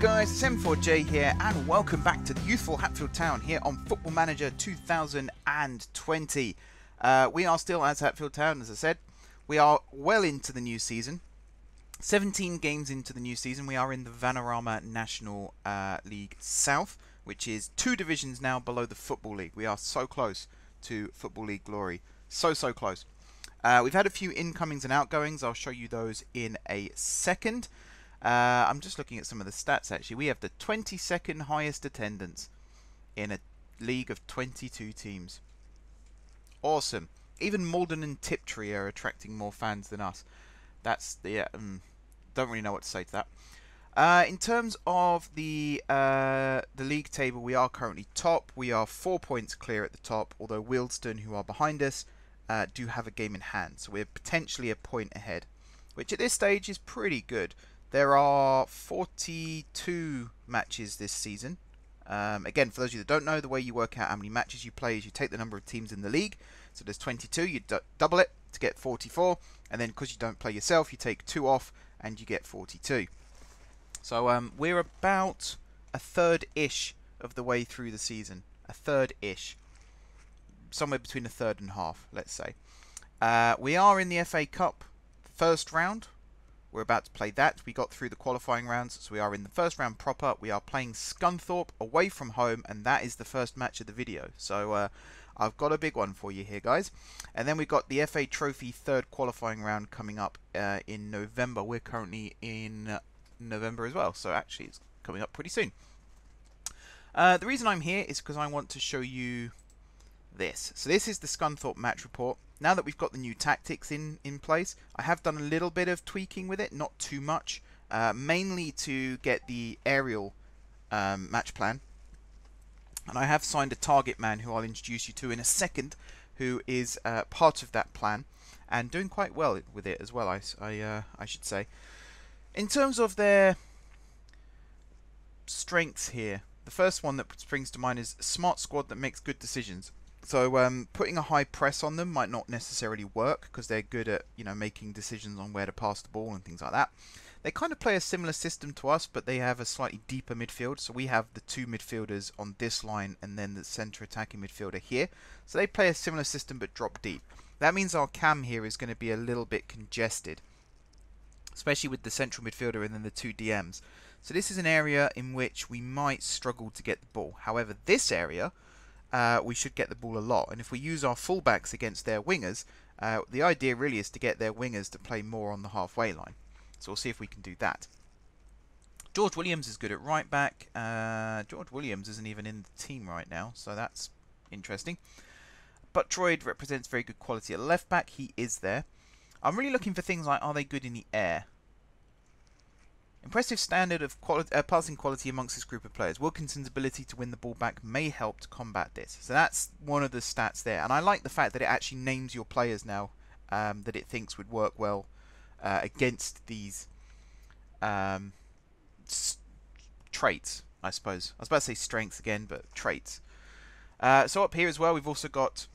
guys, it's M4J here, and welcome back to the youthful Hatfield Town here on Football Manager 2020. Uh, we are still as Hatfield Town, as I said. We are well into the new season. 17 games into the new season. We are in the Vanarama National uh, League South, which is two divisions now below the Football League. We are so close to Football League glory. So, so close. Uh, we've had a few incomings and outgoings. I'll show you those in a second. Uh, I'm just looking at some of the stats actually. We have the 22nd highest attendance in a league of 22 teams. Awesome. Even Maldon and Tiptree are attracting more fans than us. That's the um, don't really know what to say to that. Uh, in terms of the uh, the league table, we are currently top. We are four points clear at the top, although Wealdstone, who are behind us, uh, do have a game in hand. So we're potentially a point ahead, which at this stage is pretty good. There are 42 matches this season. Um, again, for those of you that don't know, the way you work out how many matches you play is you take the number of teams in the league. So there's 22, you double it to get 44, and then because you don't play yourself, you take two off and you get 42. So um, we're about a third-ish of the way through the season. A third-ish. Somewhere between a third and half, let's say. Uh, we are in the FA Cup first round. We're about to play that. We got through the qualifying rounds, so we are in the first round proper. We are playing Scunthorpe away from home, and that is the first match of the video. So uh, I've got a big one for you here, guys. And then we've got the FA Trophy third qualifying round coming up uh, in November. We're currently in November as well, so actually it's coming up pretty soon. Uh, the reason I'm here is because I want to show you this. So this is the Scunthorpe match report. Now that we've got the new tactics in, in place, I have done a little bit of tweaking with it, not too much, uh, mainly to get the aerial um, match plan. And I have signed a target man who I'll introduce you to in a second, who is uh, part of that plan and doing quite well with it as well, I, I, uh, I should say. In terms of their strengths here, the first one that springs to mind is smart squad that makes good decisions. So um, putting a high press on them might not necessarily work because they're good at you know making decisions on where to pass the ball and things like that. They kind of play a similar system to us, but they have a slightly deeper midfield. So we have the two midfielders on this line and then the centre attacking midfielder here. So they play a similar system but drop deep. That means our cam here is going to be a little bit congested, especially with the central midfielder and then the two DMs. So this is an area in which we might struggle to get the ball. However, this area uh, we should get the ball a lot. And if we use our fullbacks against their wingers, uh, the idea really is to get their wingers to play more on the halfway line. So we'll see if we can do that. George Williams is good at right back. Uh, George Williams isn't even in the team right now, so that's interesting. Butroid represents very good quality at left back. He is there. I'm really looking for things like, are they good in the air? Impressive standard of quality, uh, passing quality amongst this group of players. Wilkinson's ability to win the ball back may help to combat this. So that's one of the stats there. And I like the fact that it actually names your players now um, that it thinks would work well uh, against these um, traits, I suppose. I was about to say strengths again, but traits. Uh, so up here as well, we've also got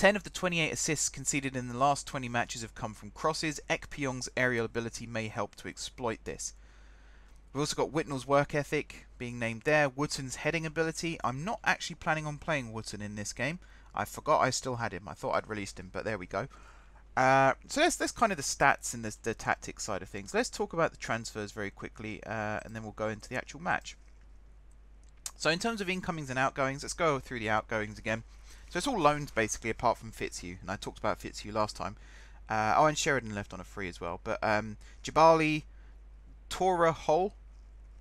10 of the 28 assists conceded in the last 20 matches have come from crosses. Ekpyong's aerial ability may help to exploit this. We've also got Whitnall's work ethic being named there. Wootton's heading ability. I'm not actually planning on playing Wootton in this game. I forgot I still had him. I thought I'd released him, but there we go. Uh, so that's, that's kind of the stats and the, the tactics side of things. Let's talk about the transfers very quickly, uh, and then we'll go into the actual match. So in terms of incomings and outgoings, let's go through the outgoings again. So it's all loans basically, apart from Fitzhugh, and I talked about Fitzhugh last time. Uh, oh, and Sheridan left on a free as well. But um, Jabali Tora Hole,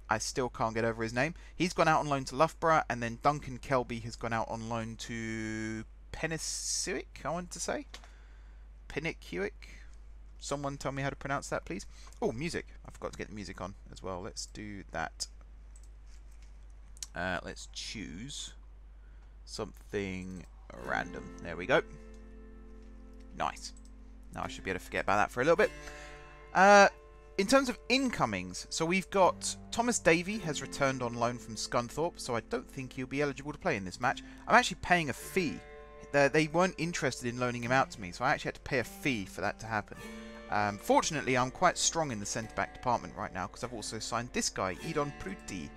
I still can't get over his name. He's gone out on loan to Loughborough, and then Duncan Kelby has gone out on loan to Penisuic, I want to say. Penikuic. Someone tell me how to pronounce that, please. Oh, music. I forgot to get the music on as well. Let's do that. Uh, let's choose something random. There we go. Nice. Now I should be able to forget about that for a little bit. Uh, in terms of incomings, so we've got Thomas Davy has returned on loan from Scunthorpe, so I don't think he'll be eligible to play in this match. I'm actually paying a fee. They, weren't interested in loaning him out to me, so I actually had to pay a fee for that to happen. Um, fortunately, I'm quite strong in the centre back department right now because I've also signed this guy, Idon Pruti,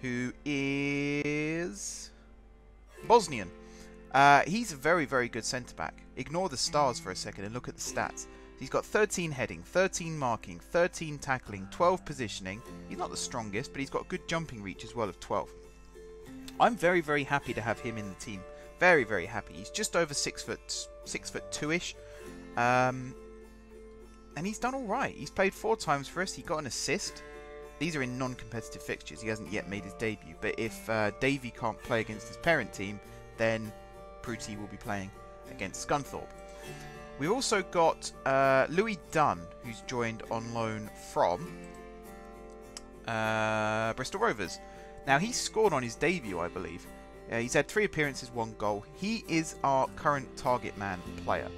who is Bosnian. Uh, he's a very, very good centre back. Ignore the stars for a second and look at the stats. He's got 13 heading, 13 marking, 13 tackling, 12 positioning. He's not the strongest, but he's got good jumping reach as well of 12. I'm very, very happy to have him in the team. Very, very happy. He's just over six foot, six foot two-ish, um, and he's done all right. He's played four times for us. He got an assist. These are in non-competitive fixtures. He hasn't yet made his debut. But if uh, Davey can't play against his parent team, then Pruti will be playing against Scunthorpe. We've also got uh, Louis Dunn, who's joined on loan from uh, Bristol Rovers. Now, he scored on his debut, I believe. Uh, he's had three appearances, one goal. He is our current target man player.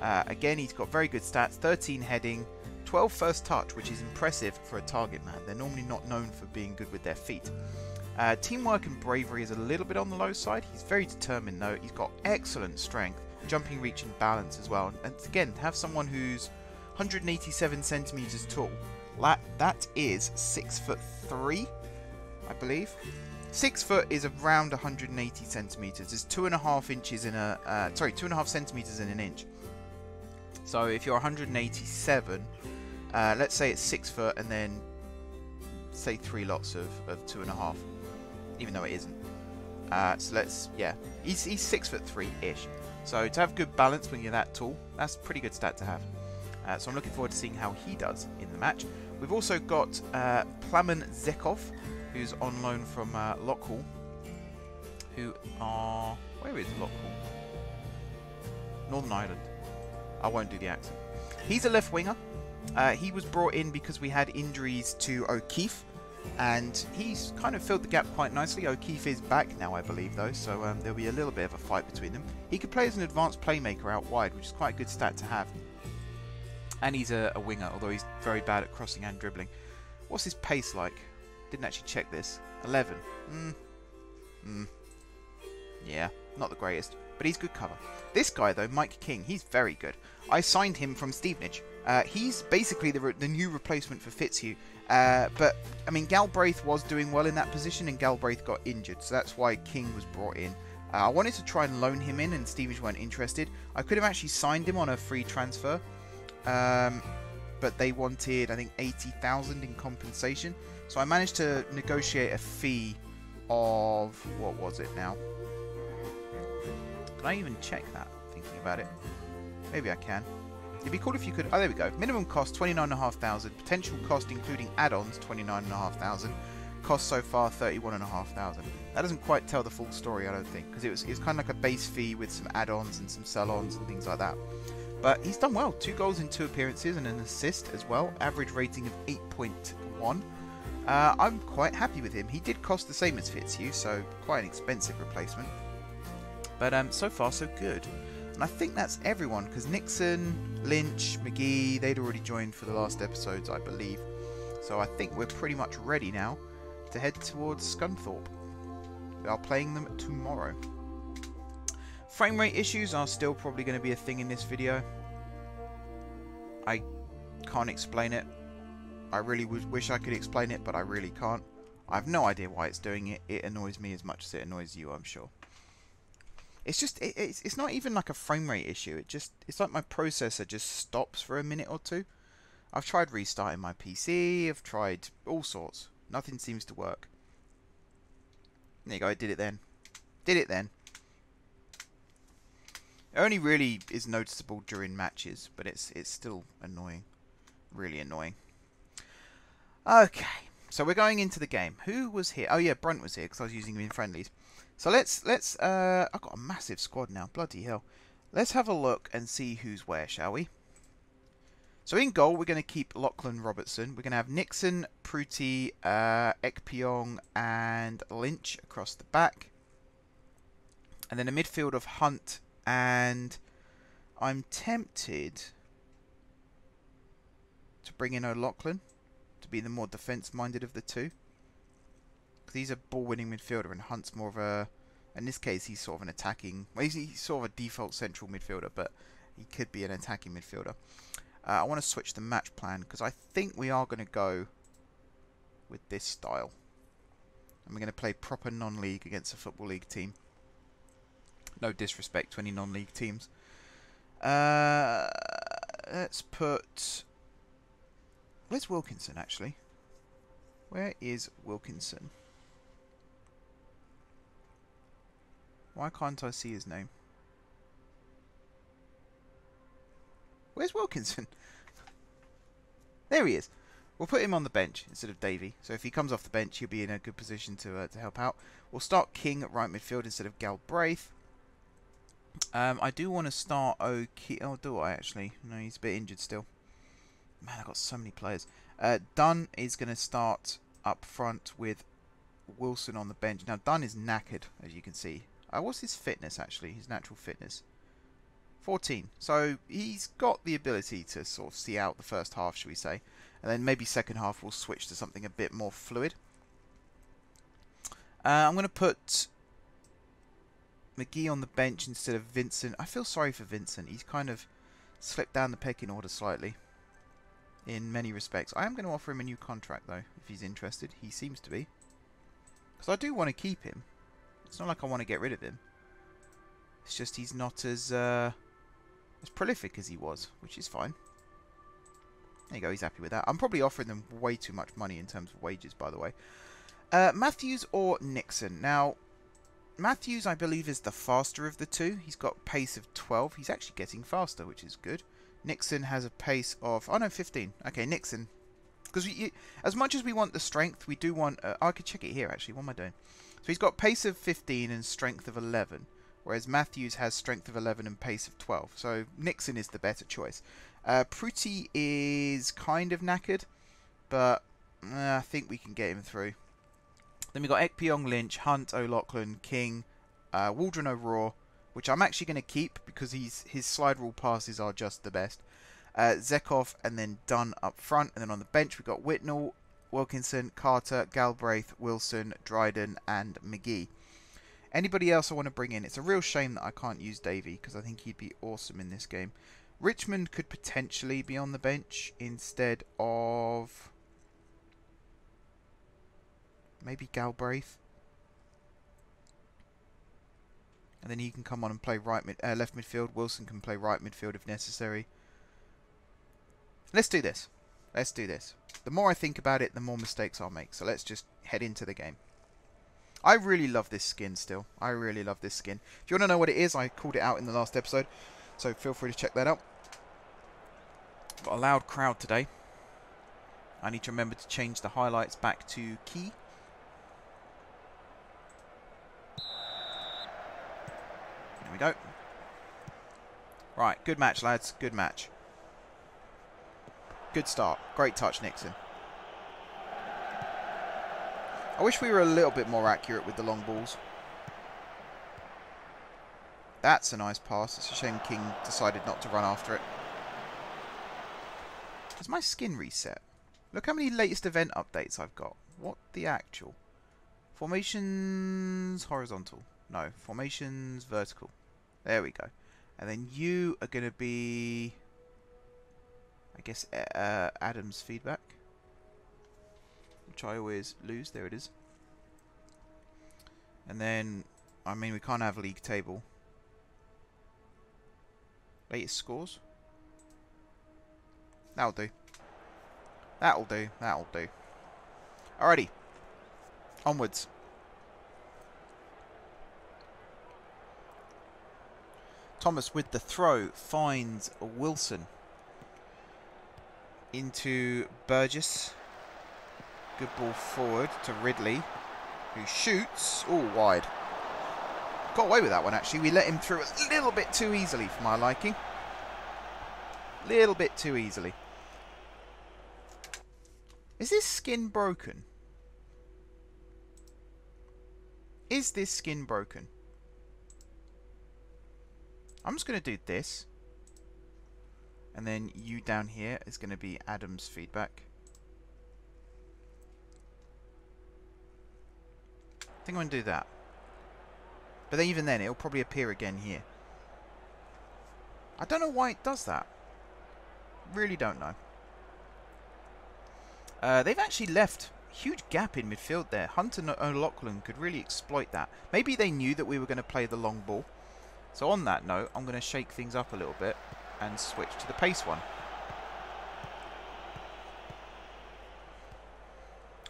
Uh, again, he's got very good stats 13 heading, 12 first touch, which is impressive for a target man. They're normally not known for being good with their feet. Uh, teamwork and bravery is a little bit on the low side. He's very determined though. He's got excellent strength, jumping reach and balance as well. And again, have someone who's 187 centimeters tall. That, that is six foot three, I believe. Six foot is around 180 centimeters. It's two and a half inches in a uh, sorry, two and a half centimeters in an inch. So if you're 187, uh, let's say it's six foot, and then say three lots of, of two and a half, even though it isn't. Uh, so let's yeah, he's he's six foot three ish. So to have good balance when you're that tall, that's pretty good stat to have. Uh, so I'm looking forward to seeing how he does in the match. We've also got uh, Plamen Zekov, who's on loan from uh, Loughall, who are... Where is Loughall? Northern Ireland. I won't do the accent. He's a left winger. Uh, he was brought in because we had injuries to O'Keefe, and he's kind of filled the gap quite nicely. O'Keefe is back now, I believe, though, so um, there'll be a little bit of a fight between them. He could play as an advanced playmaker out wide, which is quite a good stat to have. And he's a, a winger, although he's very bad at crossing and dribbling. What's his pace like? Didn't actually check this. 11. Hmm. Hmm. Yeah, not the greatest, but he's good cover. This guy, though, Mike King, he's very good. I signed him from Stevenage. Uh, he's basically the, the new replacement for Fitzhugh. Uh, but, I mean, Galbraith was doing well in that position, and Galbraith got injured, so that's why King was brought in. Uh, I wanted to try and loan him in, and Stevenage weren't interested. I could have actually signed him on a free transfer, um, but they wanted, I think, 80,000 in compensation. So I managed to negotiate a fee of, what was it now? Can I even check that, thinking about it? Maybe I can. It'd be cool if you could... Oh, there we go. Minimum cost, 29500 Potential cost, including add-ons, 29500 Cost so far, 31500 That doesn't quite tell the full story, I don't think. Because it was, it was kind of like a base fee with some add-ons and some sell-ons and things like that. But he's done well. Two goals in two appearances and an assist as well. Average rating of 8.1. Uh, I'm quite happy with him. He did cost the same as Fitzhugh, so quite an expensive replacement. But um, so far, so good. And I think that's everyone, because Nixon, Lynch, McGee, they'd already joined for the last episodes, I believe. So I think we're pretty much ready now to head towards Scunthorpe. We are playing them tomorrow. Frame rate issues are still probably going to be a thing in this video. I can't explain it. I really wish I could explain it, but I really can't. I have no idea why it's doing it. It annoys me as much as it annoys you, I'm sure. It's just, it, it's, it's not even like a frame rate issue. It just, it's like my processor just stops for a minute or two. I've tried restarting my PC. I've tried all sorts. Nothing seems to work. There you go. I did it then. Did it then. It only really is noticeable during matches, but it's it's still annoying. Really annoying. Okay, so we're going into the game. Who was here? Oh yeah, Brunt was here because I was using him in friendlies. So let's let's. Uh, I've got a massive squad now. Bloody hell! Let's have a look and see who's where, shall we? So in goal, we're going to keep Lachlan Robertson. We're going to have Nixon, Pruti, uh, and Lynch across the back. And then a midfield of Hunt and I'm tempted to bring in O'Loughlin to be the more defence-minded of the two. Because he's a ball-winning midfielder and Hunt's more of a... In this case, he's sort of an attacking... Well, he's, he's sort of a default central midfielder, but he could be an attacking midfielder. Uh, I want to switch the match plan because I think we are going to go with this style. And we're going to play proper non-league against a Football League team. No disrespect to any non-league teams. Uh, let's put... Where's Wilkinson, actually? Where is Wilkinson? Why can't I see his name? Where's Wilkinson? there he is. We'll put him on the bench instead of Davy. So if he comes off the bench, he'll be in a good position to uh, to help out. We'll start King at right midfield instead of Galbraith. Um, I do want to start O'Keefe. Oh, do I actually? No, he's a bit injured still. Man, I've got so many players. Uh, Dunn is going to start up front with Wilson on the bench. Now, Dunn is knackered, as you can see. Uh, what's his fitness, actually? His natural fitness? 14. So he's got the ability to sort of see out the first half, should we say. And then maybe second half we'll switch to something a bit more fluid. Uh, I'm going to put McGee on the bench instead of Vincent. I feel sorry for Vincent. He's kind of slipped down the pecking order slightly in many respects. I am going to offer him a new contract, though, if he's interested. He seems to be. Because I do want to keep him. It's not like I want to get rid of him. It's just he's not as uh, as prolific as he was, which is fine. There you go, he's happy with that. I'm probably offering them way too much money in terms of wages, by the way. Uh, Matthews or Nixon? Now, Matthews, I believe, is the faster of the two. He's got pace of 12. He's actually getting faster, which is good. Nixon has a pace of... Oh, no, 15. Okay, Nixon. Because as much as we want the strength, we do want... Uh, I could check it here, actually. What am I doing? So he's got pace of 15 and strength of 11. Whereas Matthews has strength of 11 and pace of 12. So Nixon is the better choice. Uh, Pruti is kind of knackered. But uh, I think we can get him through. Then we've got Ekpyong, Lynch, Hunt, O'Loughlin, King, uh, Waldron O'Rourke, which I'm actually going to keep because he's his slide rule passes are just the best. Uh, Zekov and then Dunn up front. And then on the bench we've got Whitnell, Wilkinson, Carter, Galbraith, Wilson, Dryden, and McGee. Anybody else I want to bring in? It's a real shame that I can't use Davy because I think he'd be awesome in this game. Richmond could potentially be on the bench instead of maybe Galbraith. And then he can come on and play right mid, uh, left midfield. Wilson can play right midfield if necessary. Let's do this. Let's do this. The more I think about it, the more mistakes I'll make. So let's just head into the game. I really love this skin still. I really love this skin. If you want to know what it is, I called it out in the last episode. So feel free to check that out. Got a loud crowd today. I need to remember to change the highlights back to key. There we go. Right, good match, lads. Good match. Good start. Great touch, Nixon. I wish we were a little bit more accurate with the long balls. That's a nice pass. It's a shame King decided not to run after it. Has my skin reset? Look how many latest event updates I've got. What the actual? Formations horizontal. No, formations vertical. There we go. And then you are going to be... I guess uh, Adam's feedback. Which I always lose. There it is. And then, I mean, we can't have league table. Latest scores. That'll do. That'll do. That'll do. Alrighty. Onwards. Thomas with the throw finds Wilson into Burgess. Good ball forward to Ridley, who shoots. all wide. Got away with that one, actually. We let him through a little bit too easily for my liking. A little bit too easily. Is this skin broken? Is this skin broken? I'm just going to do this. And then you down here is going to be Adam's feedback. I think I'm going to do that. But even then, it'll probably appear again here. I don't know why it does that. Really don't know. Uh, they've actually left huge gap in midfield there. Hunter and O'Loughlin could really exploit that. Maybe they knew that we were going to play the long ball. So on that note, I'm going to shake things up a little bit and switch to the pace one.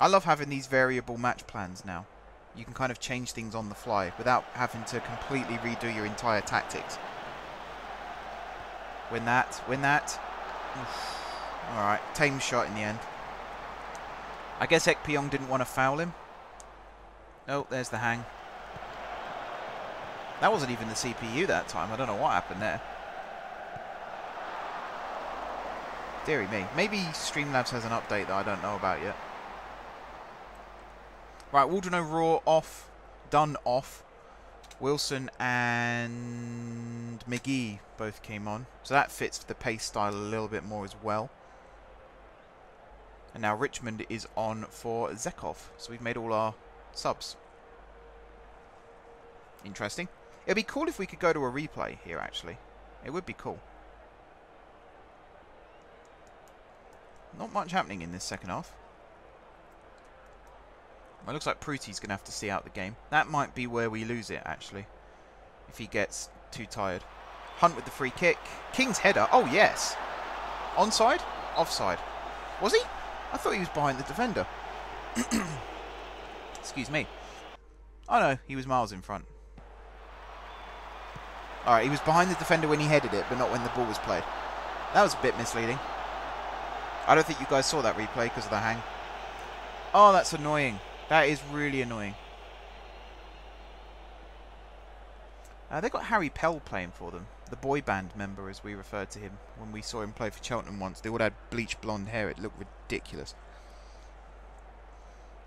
I love having these variable match plans now. You can kind of change things on the fly without having to completely redo your entire tactics. Win that, win that. Alright, tame shot in the end. I guess Ekpyong didn't want to foul him. Oh, there's the hang. That wasn't even the CPU that time. I don't know what happened there. Deary me. Maybe Streamlabs has an update that I don't know about yet. Right, Waldron O'Rourke off. Dunn off. Wilson and McGee both came on. So that fits the pace style a little bit more as well. And now Richmond is on for Zekov. So we've made all our subs. Interesting. It'd be cool if we could go to a replay here, actually. It would be cool. Not much happening in this second half. It looks like Pruti's going to have to see out the game. That might be where we lose it, actually. If he gets too tired. Hunt with the free kick. King's header. Oh, yes. Onside? Offside. Was he? I thought he was behind the defender. Excuse me. Oh no, he was miles in front. Alright, he was behind the defender when he headed it, but not when the ball was played. That was a bit misleading. I don't think you guys saw that replay because of the hang. Oh, that's annoying. That is really annoying. Uh, they got Harry Pell playing for them. The boy band member, as we referred to him when we saw him play for Cheltenham once. They all had bleached blonde hair. It looked ridiculous.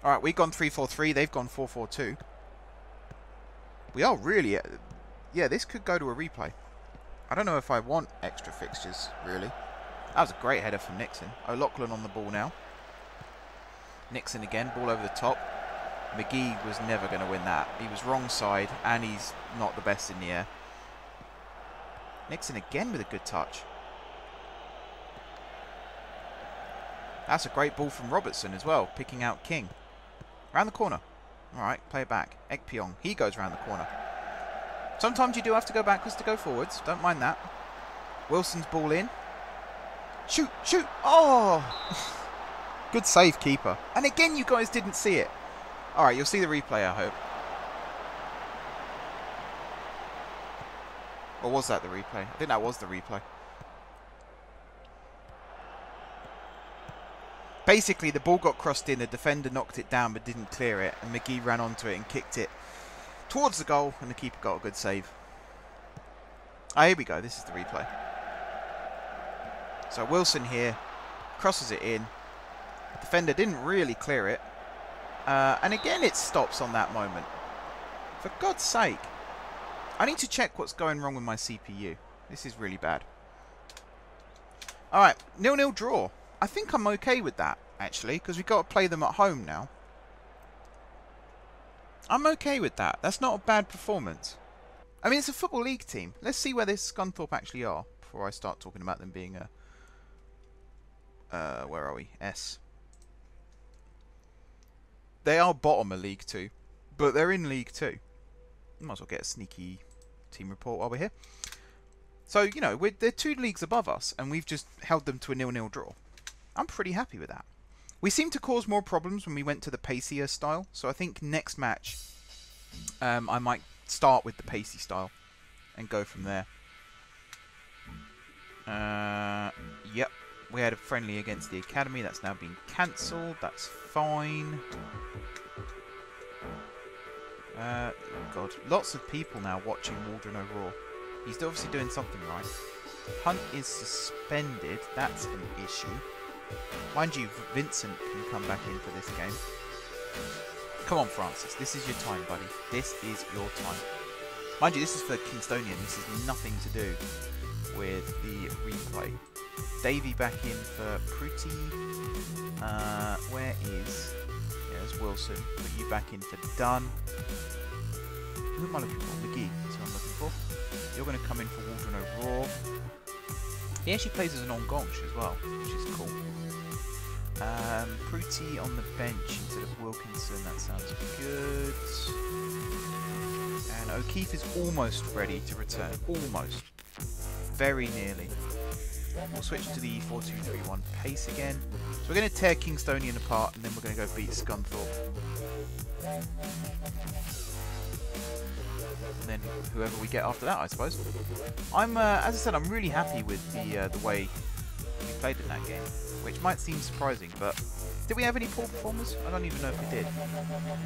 Alright, we've gone 3-4-3. They've gone 4-4-2. We are really... Uh, yeah, this could go to a replay. I don't know if I want extra fixtures, really. That was a great header from Nixon. O'Loughlin on the ball now. Nixon again, ball over the top. McGee was never going to win that. He was wrong side, and he's not the best in the air. Nixon again with a good touch. That's a great ball from Robertson as well, picking out King. Round the corner. Alright, play it back. Ekpyong, he goes round the corner. Sometimes you do have to go backwards to go forwards. Don't mind that. Wilson's ball in. Shoot, shoot. Oh! Good save, keeper. And again, you guys didn't see it. All right, you'll see the replay, I hope. Or was that the replay? I think that was the replay. Basically, the ball got crossed in, the defender knocked it down but didn't clear it, and McGee ran onto it and kicked it towards the goal, and the keeper got a good save. Ah, here we go. This is the replay. So Wilson here crosses it in. The defender didn't really clear it. Uh, and again it stops on that moment. For God's sake. I need to check what's going wrong with my CPU. This is really bad. Alright, nil-nil draw. I think I'm okay with that, actually, because we've got to play them at home now. I'm okay with that. That's not a bad performance. I mean, it's a Football League team. Let's see where this Scunthorpe actually are before I start talking about them being a... Uh, where are we? S. They are bottom of League 2, but they're in League 2. Might as well get a sneaky team report while we're here. So, you know, they're two leagues above us, and we've just held them to a nil-nil draw. I'm pretty happy with that. We seemed to cause more problems when we went to the pacier style, so I think next match um, I might start with the pacey style and go from there. Uh, yep, we had a friendly against the academy. That's now been cancelled. That's fine. Uh, god, lots of people now watching Waldron O'Rourke. He's obviously doing something right. Hunt is suspended. That's an issue. Mind you, Vincent can come back in for this game. Come on, Francis. This is your time, buddy. This is your time. Mind you, this is for Kingstonian. This has nothing to do with the replay. Davy back in for Pruti. Uh, where is... There's Wilson. Put you back in for Dunn. Who am I looking for? McGee is who I'm looking for. You're going to come in for Waldron O'Rourke. He actually plays as an Enganche as well, which is cool. Um, Pruti on the bench instead of Wilkinson, that sounds good. And O'Keefe is almost ready to return. Almost. Very nearly. We'll switch to the 4-2-3-1 pace again. So we're going to tear Kingstonian apart and then we're going to go beat Scunthorpe. And then whoever we get after that, I suppose. I'm, uh, as I said, I'm really happy with the uh, the way we played in that game, which might seem surprising, but did we have any poor performers? I don't even know if we did.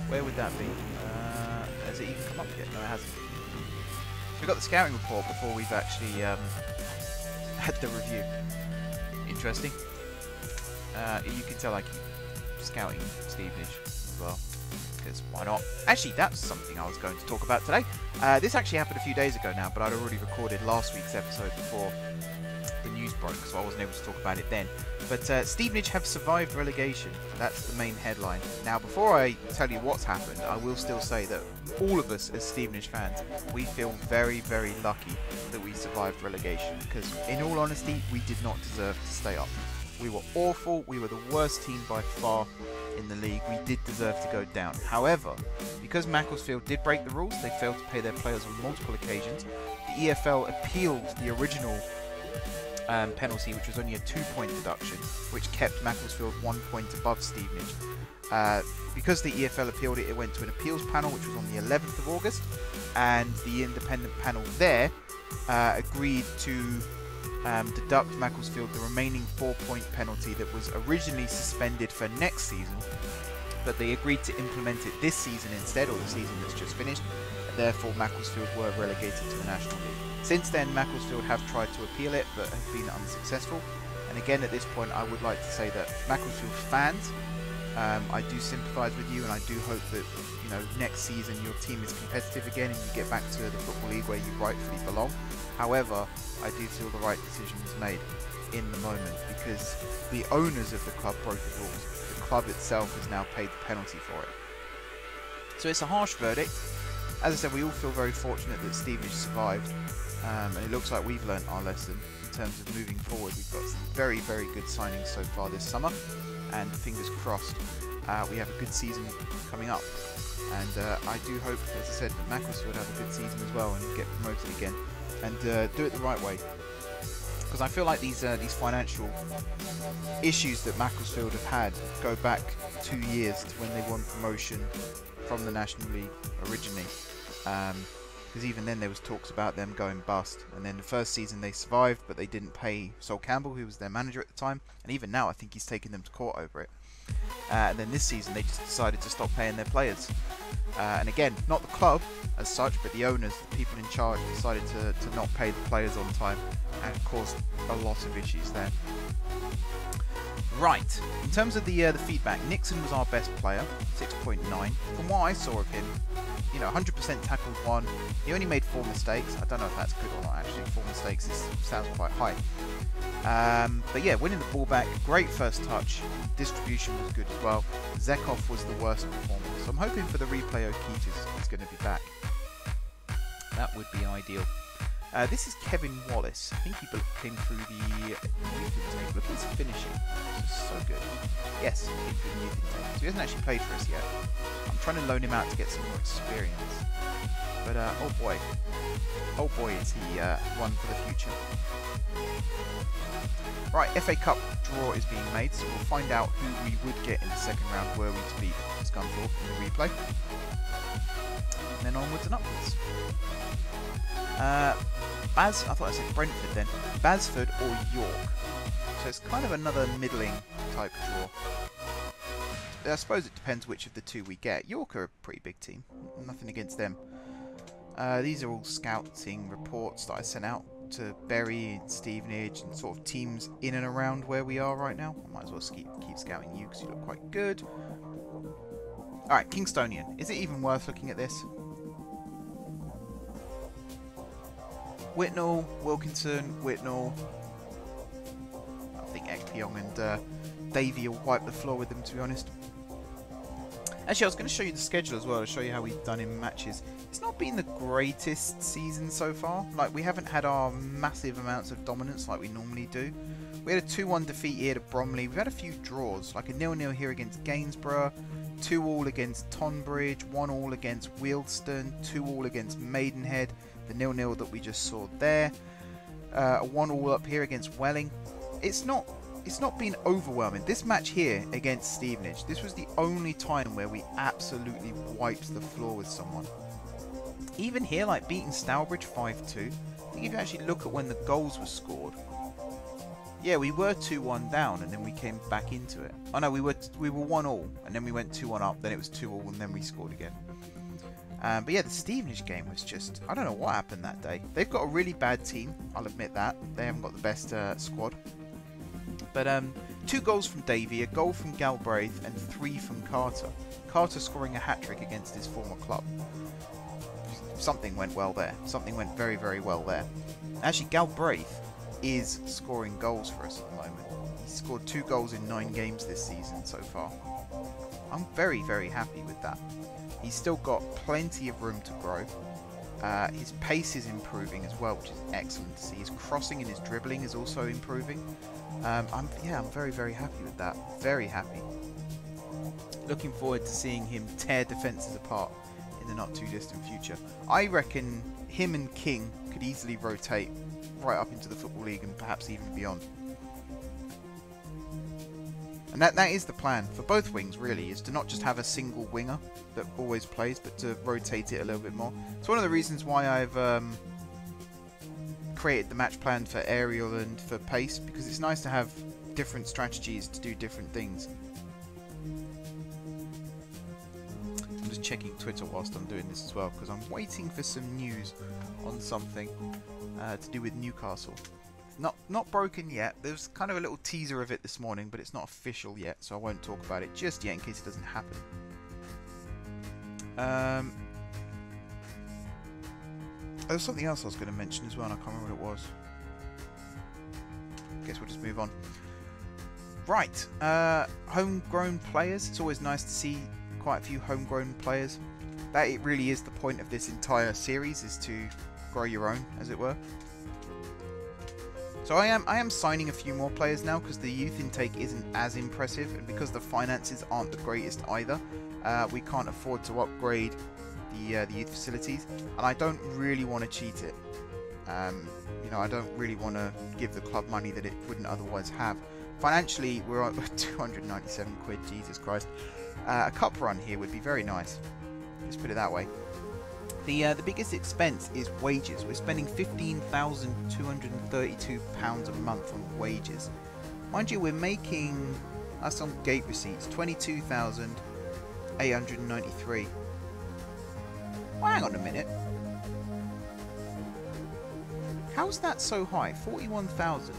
Where would that be? Uh, has it even come up yet? No, it hasn't. We got the scouting report before we've actually um, had the review. Interesting. Uh, you can tell I keep scouting Stevenage as well. Because why not? Actually, that's something I was going to talk about today. Uh, this actually happened a few days ago now, but I'd already recorded last week's episode before broke, so I wasn't able to talk about it then. But uh, Stevenage have survived relegation. That's the main headline. Now, before I tell you what's happened, I will still say that all of us as Stevenage fans, we feel very, very lucky that we survived relegation. Because, in all honesty, we did not deserve to stay up. We were awful. We were the worst team by far in the league. We did deserve to go down. However, because Macclesfield did break the rules, they failed to pay their players on multiple occasions. The EFL appealed the original um, penalty, which was only a two-point deduction, which kept Macclesfield one point above Stevenage. Uh, because the EFL appealed it, it went to an appeals panel, which was on the 11th of August, and the independent panel there uh, agreed to um, deduct Macclesfield the remaining four-point penalty that was originally suspended for next season, but they agreed to implement it this season instead, or the season that's just finished, and therefore Macclesfield were relegated to the National League. Since then, Macclesfield have tried to appeal it, but have been unsuccessful. And again, at this point, I would like to say that Macclesfield fans, um, I do sympathise with you, and I do hope that you know next season your team is competitive again and you get back to the football league where you rightfully belong. However, I do feel the right decision was made in the moment because the owners of the club broke the rules. The club itself has now paid the penalty for it. So it's a harsh verdict. As I said, we all feel very fortunate that Stevenage survived, um, and it looks like we've learnt our lesson in terms of moving forward. We've got some very, very good signings so far this summer, and fingers crossed, uh, we have a good season coming up. And uh, I do hope, as I said, that Macclesfield have a good season as well and get promoted again and uh, do it the right way. Because I feel like these uh, these financial issues that Macclesfield have had go back two years to when they won promotion from the National League originally. Because even then there was talks about them going bust. And then the first season they survived, but they didn't pay Sol Campbell, who was their manager at the time. And even now I think he's taken them to court over it. Uh, and then this season they just decided to stop paying their players. Uh, and again, not the club as such, but the owners, the people in charge, decided to, to not pay the players on time and caused a lot of issues there. Right, in terms of the uh, the feedback, Nixon was our best player, 6.9. From what I saw of him, you know, 100% tackled one. He only made four mistakes. I don't know if that's good or not, actually. Four mistakes is, sounds quite high. Um, but yeah, winning the ball back, great first touch. Distribution was good as well. Zekov was the worst performer. So I'm hoping for the replay O'Keefe is, is going to be back. That would be ideal. Uh, this is Kevin Wallace. I think he came through the youth intake. Look at his finishing. So good. Yes, he came through the youth intake. So he hasn't actually played for us yet. I'm trying to loan him out to get some more experience. But, uh, oh boy. Oh boy, is he uh, one for the future. Right, FA Cup draw is being made, so we'll find out who we would get in the second round were we to beat Scunthorpe in the replay. And then onwards and upwards. Uh, Baz, I thought I said Brentford then. Basford or York. So it's kind of another middling type draw. I suppose it depends which of the two we get. York are a pretty big team. Nothing against them. Uh, these are all scouting reports that I sent out to Bury and Stevenage and sort of teams in and around where we are right now. I might as well keep, keep scouting you because you look quite good. Alright, Kingstonian. Is it even worth looking at this? Whitnall, Wilkinson, Whitnall. I think Ekpyong and uh, Davey will wipe the floor with them, to be honest. Actually, I was going to show you the schedule as well to show you how we've done in matches. It's not not been the greatest season so far. Like, we haven't had our massive amounts of dominance like we normally do. We had a 2-1 defeat here to Bromley. We've had a few draws, like a 0-0 here against Gainsborough, 2-all against Tonbridge, 1-all against Wealdstone, 2-all against Maidenhead, the 0-0 that we just saw there. Uh, a 1-all up here against Welling. It's not it's not been overwhelming. This match here against Stevenage, this was the only time where we absolutely wiped the floor with someone. Even here, like beating Stourbridge 5-2, I think if you actually look at when the goals were scored, yeah, we were 2-1 down and then we came back into it. Oh no, we were we were 1-all and then we went 2-1 up, then it was 2-all and then we scored again. Um, but yeah, the Stevenage game was just, I don't know what happened that day. They've got a really bad team, I'll admit that. They haven't got the best uh, squad. But um, two goals from Davey, a goal from Galbraith, and three from Carter. Carter scoring a hat trick against his former club. Something went well there. Something went very, very well there. Actually, Galbraith is scoring goals for us at the moment. He's scored two goals in nine games this season so far. I'm very, very happy with that. He's still got plenty of room to grow. Uh, his pace is improving as well, which is excellent to see. His crossing and his dribbling is also improving. Um, I'm yeah, I'm very very happy with that. Very happy. Looking forward to seeing him tear defences apart in the not too distant future. I reckon him and King could easily rotate right up into the Football League and perhaps even beyond. And that, that is the plan for both wings, really, is to not just have a single winger that always plays, but to rotate it a little bit more. It's one of the reasons why I've um, created the match plan for aerial and for pace, because it's nice to have different strategies to do different things. I'm just checking Twitter whilst I'm doing this as well, because I'm waiting for some news on something uh, to do with Newcastle. Not not broken yet. There's kind of a little teaser of it this morning, but it's not official yet, so I won't talk about it just yet in case it doesn't happen. Um, there's something else I was going to mention as well, and I can't remember what it was. Guess we'll just move on. Right, uh, homegrown players. It's always nice to see quite a few homegrown players. That it really is the point of this entire series, is to grow your own, as it were. So I am I am signing a few more players now because the youth intake isn't as impressive and because the finances aren't the greatest either. Uh, we can't afford to upgrade the uh, the youth facilities, and I don't really want to cheat it. Um, you know, I don't really want to give the club money that it wouldn't otherwise have. Financially, we're at 297 quid. Jesus Christ, uh, a cup run here would be very nice. Let's put it that way. The uh, the biggest expense is wages. We're spending £15,232 a month on wages. Mind you, we're making, that's on gate receipts, 22893 well, hang on a minute. How's that so high? 41,000.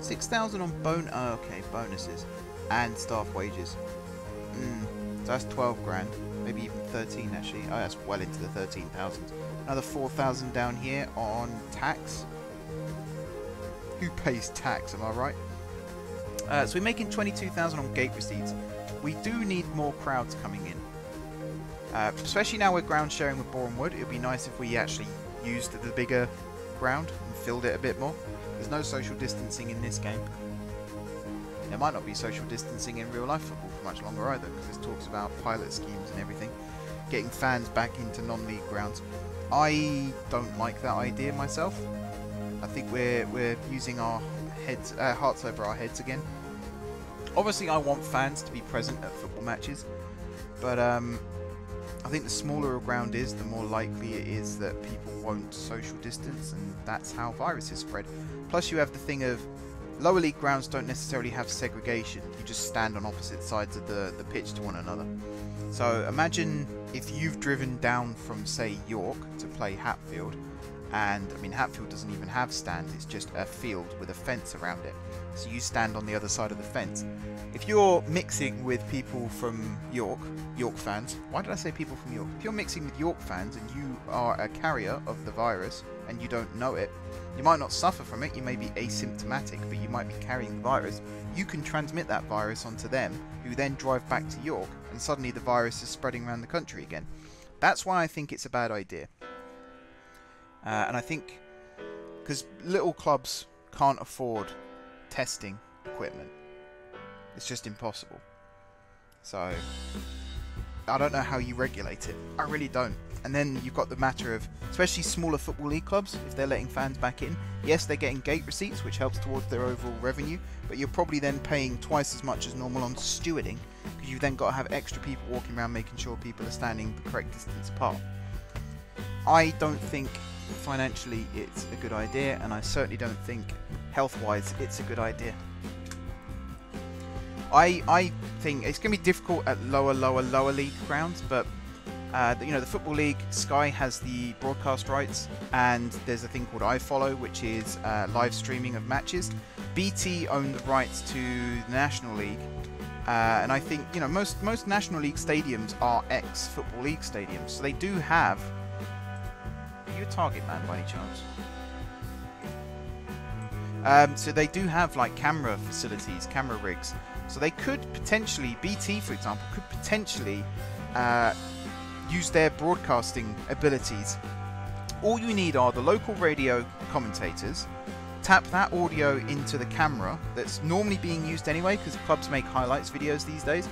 6,000 on bone. Oh, okay, bonuses and staff wages. Mm, so that's 12 grand maybe even 13 actually. Oh, that's well into the 13,000. Another 4,000 down here on tax. Who pays tax, am I right? Uh, so we're making 22,000 on gate receipts. We do need more crowds coming in. Uh, especially now we're ground sharing with Boreham Wood. It would be nice if we actually used the bigger ground and filled it a bit more. There's no social distancing in this game. There might not be social distancing in real life football for much longer either, because this talks about pilot schemes and everything. Getting fans back into non-league grounds. I don't like that idea myself. I think we're we're using our heads, uh, hearts over our heads again. Obviously, I want fans to be present at football matches, but um, I think the smaller a ground is, the more likely it is that people won't social distance, and that's how viruses spread. Plus, you have the thing of Lower league grounds don't necessarily have segregation. You just stand on opposite sides of the, the pitch to one another. So imagine if you've driven down from, say, York to play Hatfield, and I mean, Hatfield doesn't even have stands, it's just a field with a fence around it. So you stand on the other side of the fence. If you're mixing with people from York, York fans, why did I say people from York? If you're mixing with York fans and you are a carrier of the virus and you don't know it, you might not suffer from it, you may be asymptomatic, but you might be carrying the virus. You can transmit that virus onto them, who then drive back to York, and suddenly the virus is spreading around the country again. That's why I think it's a bad idea. Uh, and I think because little clubs can't afford testing equipment, it's just impossible. So I don't know how you regulate it. I really don't. And then you've got the matter of, especially smaller football league clubs, if they're letting fans back in, yes, they're getting gate receipts, which helps towards their overall revenue, but you're probably then paying twice as much as normal on stewarding, because you've then got to have extra people walking around making sure people are standing the correct distance apart. I don't think financially it's a good idea, and I certainly don't think health-wise it's a good idea. I I think it's going to be difficult at lower, lower, lower league grounds, but uh, you know the football league, Sky has the broadcast rights, and there's a thing called iFollow, which is uh, live streaming of matches. BT own the rights to the National League, uh, and I think you know most most National League stadiums are ex Football League stadiums, so they do have. Are you a target man by any chance? Um, so they do have like camera facilities, camera rigs. So they could potentially, BT for example, could potentially uh, use their broadcasting abilities. All you need are the local radio commentators, tap that audio into the camera that's normally being used anyway because clubs make highlights videos these days,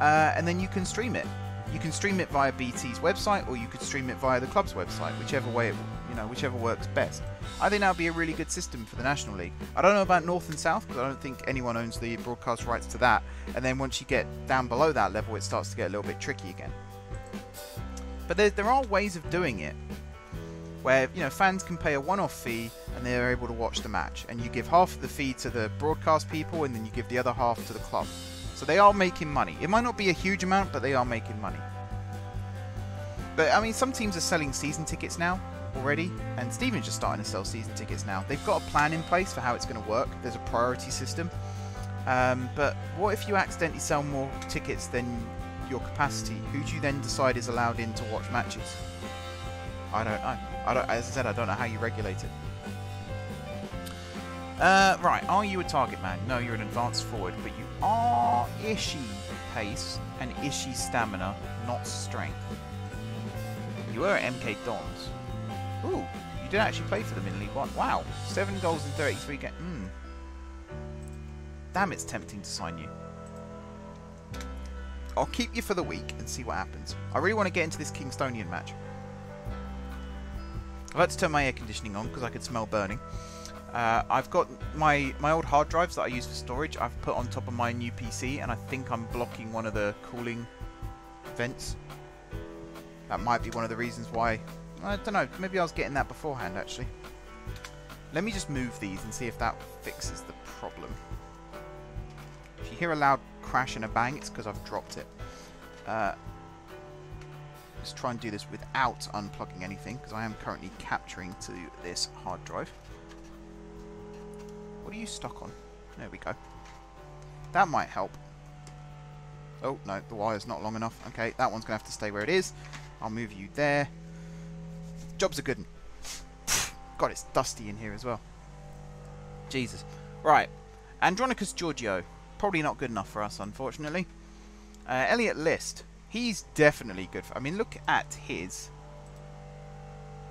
uh, and then you can stream it. You can stream it via BT's website or you could stream it via the club's website, whichever way it, you know, whichever works best. I think that would be a really good system for the National League. I don't know about North and South because I don't think anyone owns the broadcast rights to that. And then once you get down below that level, it starts to get a little bit tricky again. But there, there are ways of doing it where you know fans can pay a one-off fee and they're able to watch the match, and you give half of the fee to the broadcast people, and then you give the other half to the club. So they are making money. It might not be a huge amount, but they are making money. But I mean, some teams are selling season tickets now already, and Steven's just starting to sell season tickets now. They've got a plan in place for how it's going to work. There's a priority system. Um, but what if you accidentally sell more tickets than your capacity? Who do you then decide is allowed in to watch matches? I don't know. I don't, as I said, I don't know how you regulate it. Uh, right, are you a target man? No, you're an advanced forward, but you are ishy pace and ishy stamina, not strength. You were at MK Dons. Ooh, you did actually play for them in League One. Wow, 7 goals in 33 games. Mm. Damn, it's tempting to sign you. I'll keep you for the week and see what happens. I really want to get into this Kingstonian match. I've had to turn my air conditioning on because I could smell burning. Uh, I've got my, my old hard drives that I use for storage. I've put on top of my new PC and I think I'm blocking one of the cooling vents. That might be one of the reasons why. I don't know. Maybe I was getting that beforehand actually. Let me just move these and see if that fixes the problem. If you hear a loud crash and a bang, it's because I've dropped it. Uh, let's try and do this without unplugging anything because I am currently capturing to this hard drive. What are you stuck on? There we go. That might help. Oh, no, the wire's not long enough. Okay, that one's going to have to stay where it is. I'll move you there. Job's a good one. God, it's dusty in here as well. Jesus. Right. Andronicus Georgiou. Probably not good enough for us, unfortunately. Uh, Elliott List. He's definitely good. For, I mean, look at his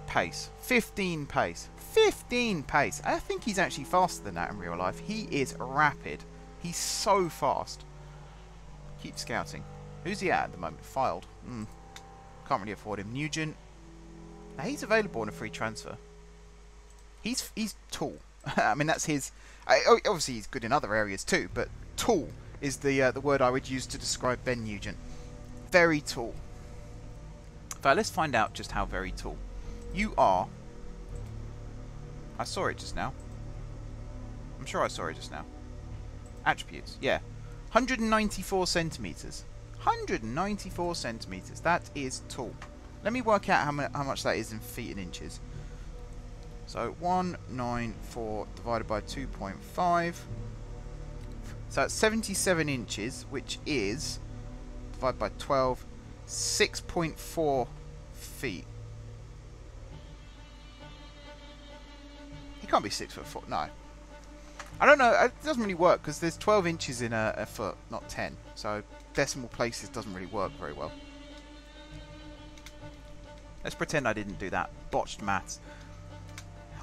pace. 15 pace. 15 pace. I think he's actually faster than that in real life. He is rapid. He's so fast. Keep scouting. Who's he at at the moment? Filed. Mm. Can't really afford him. Nugent. Now he's available on a free transfer. He's he's tall. I mean that's his. I, obviously he's good in other areas too, but tall is the uh, the word I would use to describe Ben Nugent. Very tall. But let's find out just how very tall. You are I saw it just now. I'm sure I saw it just now. Attributes, yeah. 194 centimeters. 194 centimeters. That is tall. Let me work out how, mu how much that is in feet and inches. So 194 divided by 2.5. So that's 77 inches, which is divided by 12, 6.4 feet. It can't be six foot four. No. I don't know. It doesn't really work because there's 12 inches in a, a, foot, not 10. So decimal places doesn't really work very well. Let's pretend I didn't do that. Botched maths.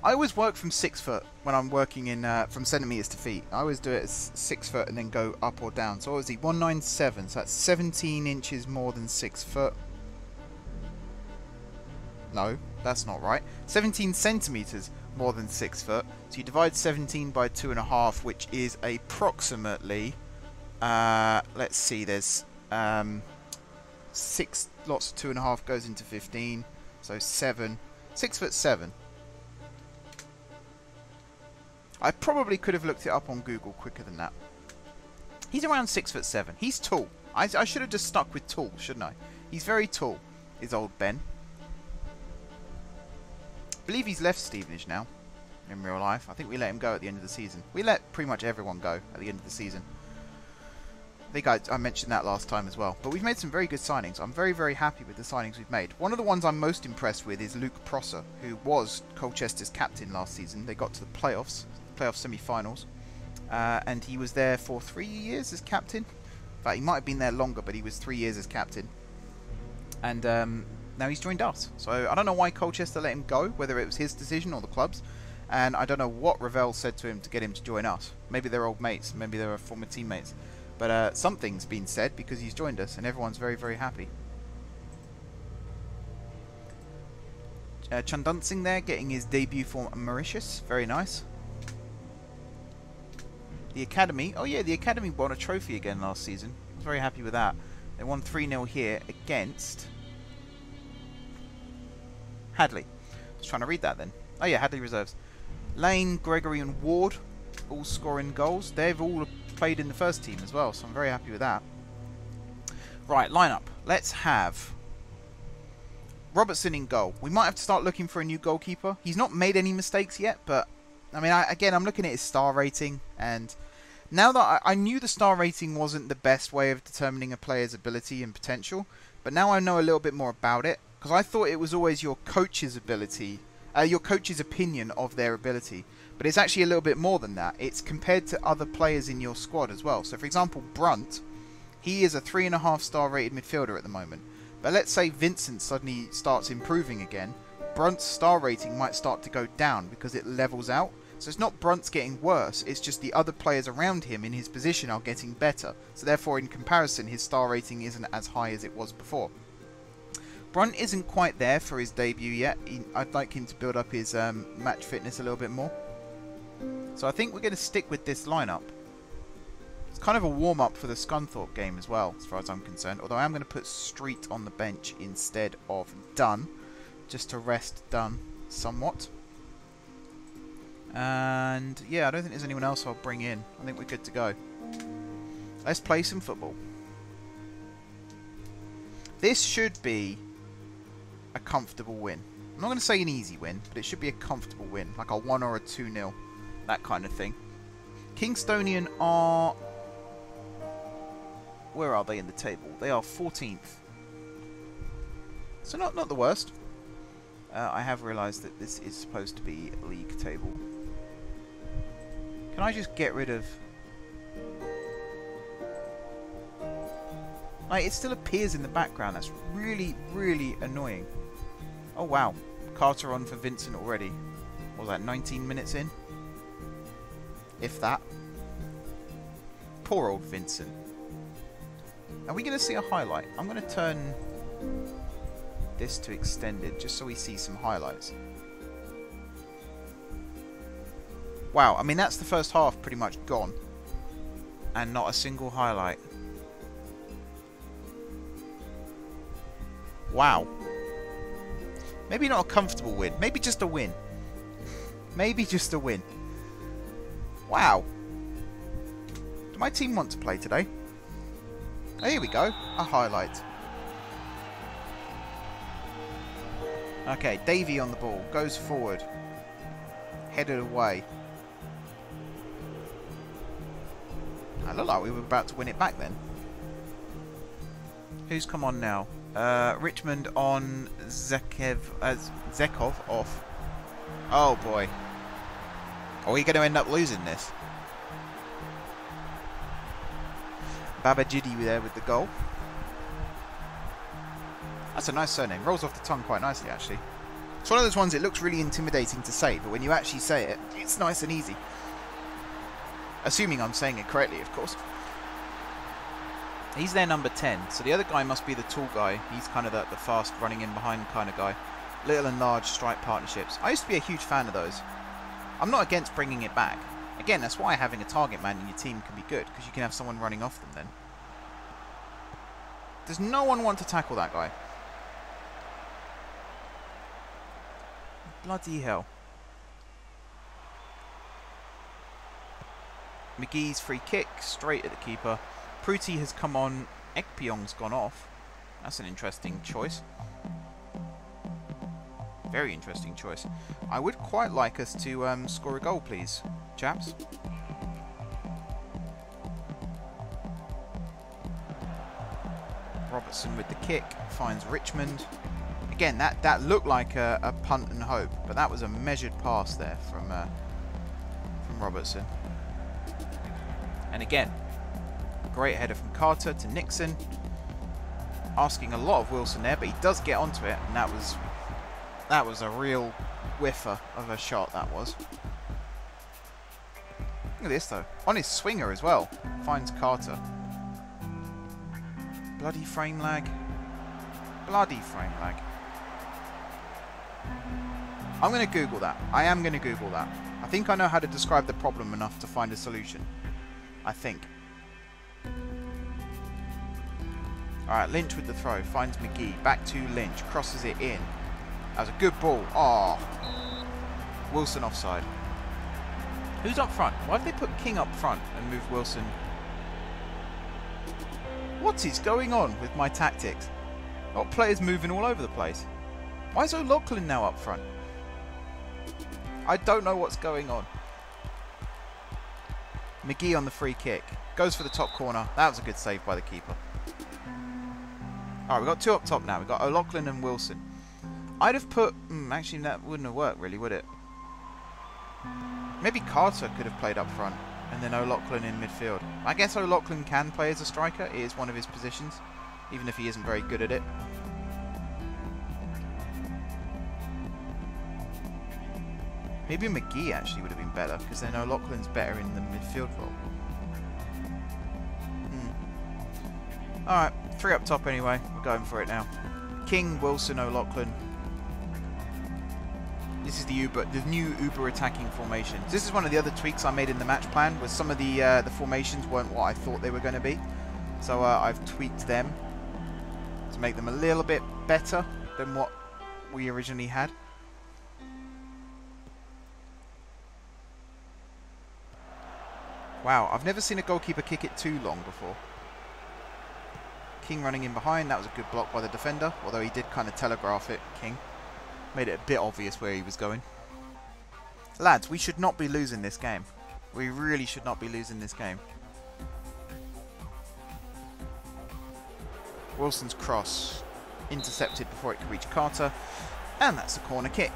I always work from six foot when I'm working in uh, from centimeters to feet. I always do it as six foot and then go up or down. So he? 197. So that's 17 inches more than six foot. No, that's not right. 17 centimeters more than six foot. So you divide 17 by two and a half, which is approximately. Uh, let's see. There's um, six lots of two and a half goes into 15. So seven. Six foot seven. I probably could have looked it up on Google quicker than that. He's around six foot seven. He's tall. I, I should have just stuck with tall, shouldn't I? He's very tall, is old Ben. I believe he's left Stevenage now, in real life. I think we let him go at the end of the season. We let pretty much everyone go at the end of the season. I think I, I, mentioned that last time as well. But we've made some very good signings. I'm very, very happy with the signings we've made. One of the ones I'm most impressed with is Luke Prosser, who was Colchester's captain last season. They got to the playoffs, playoff semi-finals. Uh, and he was there for three years as captain. In fact, he might have been there longer, but he was three years as captain. And um, now he's joined us. So I don't know why Colchester let him go, whether it was his decision or the club's. And I don't know what Revell said to him to get him to join us. Maybe they're old mates, maybe they're former teammates. But uh, something's been said because he's joined us and everyone's very, very happy. Uh, there, getting his debut for Mauritius. Very nice. The Academy. Oh yeah, the Academy won a trophy again last season. I was very happy with that. They won 3-0 here against... Hadley. I was trying to read that then. Oh yeah, Hadley reserves. Lane, Gregory and Ward all scoring goals. They've all played in the first team as well, so I'm very happy with that. Right, lineup. Let's have Robertson in goal. We might have to start looking for a new goalkeeper. He's not made any mistakes yet, but I mean, I, again, I'm looking at his star rating, and now that I, I knew the star rating wasn't the best way of determining a player's ability and potential, but now I know a little bit more about it because I thought it was always your coach's ability, uh, your coach's opinion of their ability. But it's actually a little bit more than that. It's compared to other players in your squad as well. So, for example, Brunt, he is a three and a half star rated midfielder at the moment. But let's say Vincent suddenly starts improving again. Brunt's star rating might start to go down because it levels out. So it's not Brunt's getting worse, it's just the other players around him in his position are getting better. So therefore, in comparison, his star rating isn't as high as it was before. Brunt isn't quite there for his debut yet. He, I'd like him to build up his um, match fitness a little bit more. So I think we're going to stick with this lineup. It's kind of a warm-up for the Scunthorpe game as well, as far as I'm concerned. Although I am going to put Street on the bench instead of Dunn, just to rest Dunn somewhat. And yeah, I don't think there's anyone else I'll bring in. I think we're good to go. Let's play some football. This should be a comfortable win. I'm not going to say an easy win, but it should be a comfortable win, like a 1 or a 2-0, that kind of thing. Kingstonian are... Where are they in the table? They are 14th. So not, not the worst. Uh, I have realised that this is supposed to be league table. Can I just get rid of... Like, it still appears in the background. That's really, really annoying. Oh, wow. Carter on for Vincent already. What was that, 19 minutes in? If that. Poor old Vincent. Are we going to see a highlight? I'm going to turn this to extended just so we see some highlights. Wow, I mean, that's the first half pretty much gone. And not a single highlight. Wow. Maybe not a comfortable win. Maybe just a win. Maybe just a win. Wow. Do my team want to play today? Oh, here we go. A highlight. Okay, Davy on the ball. Goes forward. Headed away. I look like we were about to win it back then. Who's come on now? Uh, Richmond on Zekev, uh, Zekov off. Oh boy. Are we going to end up losing this? Babajidi there with the goal. That's a nice surname. Rolls off the tongue quite nicely, actually. It's one of those ones it looks really intimidating to say, but when you actually say it, it's nice and easy. Assuming I'm saying it correctly, of course. He's their number 10, so the other guy must be the tall guy. He's kind of the, the fast, running in behind kind of guy. Little and large strike partnerships. I used to be a huge fan of those. I'm not against bringing it back. Again, that's why having a target man in your team can be good, because you can have someone running off them then. Does no one want to tackle that guy? Bloody hell. McGee's free kick straight at the keeper. Pruti has come on. Ekpyong's gone off. That's an interesting choice. Very interesting choice. I would quite like us to um, score a goal, please, chaps. Robertson with the kick finds Richmond again, that, that looked like a, a, punt and hope, but that was a measured pass there from, uh, from Robertson. And again, great header from Carter to Nixon. Asking a lot of Wilson there, but he does get onto it, and that was that was a real whiffer of a shot, that was. Look at this, though. On his swinger as well. Finds Carter. Bloody frame lag. Bloody frame lag. I'm going to Google that. I am going to Google that. I think I know how to describe the problem enough to find a solution. I think. Alright, Lynch with the throw. Finds McGee. Back to Lynch. Crosses it in. That was a good ball. Oh. Wilson offside. Who's up front? Why did they put King up front and move Wilson? What is going on with my tactics? Got players moving all over the place. Why is O'Loughlin now up front? I don't know what's going on. McGee on the free kick. Goes for the top corner. That was a good save by the keeper. Alright, we've got two up top now. We've got O'Loughlin and Wilson. I'd have put... Mm, actually, that wouldn't have worked, really, would it? Maybe Carter could have played up front. And then O'Loughlin in midfield. I guess O'Loughlin can play as a striker. It is one of his positions. Even if he isn't very good at it. Maybe McGee actually would have been better, because then O'Loughlin's better in the midfield role. Hmm. Alright, three up top anyway. We're going for it now. King, Wilson, O'Loughlin. This is the Uber, the new Uber attacking formation. This is one of the other tweaks I made in the match plan, was some of the uh, the formations weren't what I thought they were going to be. So uh, I've tweaked them to make them a little bit better than what we originally had. Wow, I've never seen a goalkeeper kick it too long before. King running in behind, that was a good block by the defender, although he did kind of telegraph it, King. Made it a bit obvious where he was going. Lads, we should not be losing this game. We really should not be losing this game. Wilson's cross intercepted before it could reach Carter. And that's a corner kick.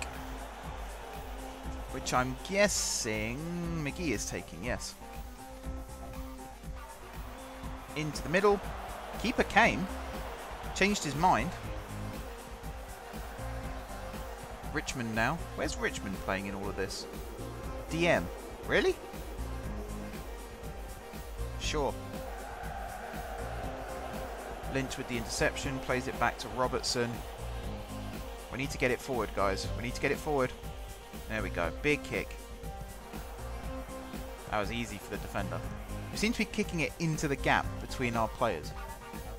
Which I'm guessing McGee is taking, yes into the middle. Keeper came, changed his mind. Richmond now. Where's Richmond playing in all of this? DM. Really? Sure. Lynch with the interception, plays it back to Robertson. We need to get it forward, guys. We need to get it forward. There we go. Big kick. That was easy for the defender. We seem to be kicking it into the gap between our players.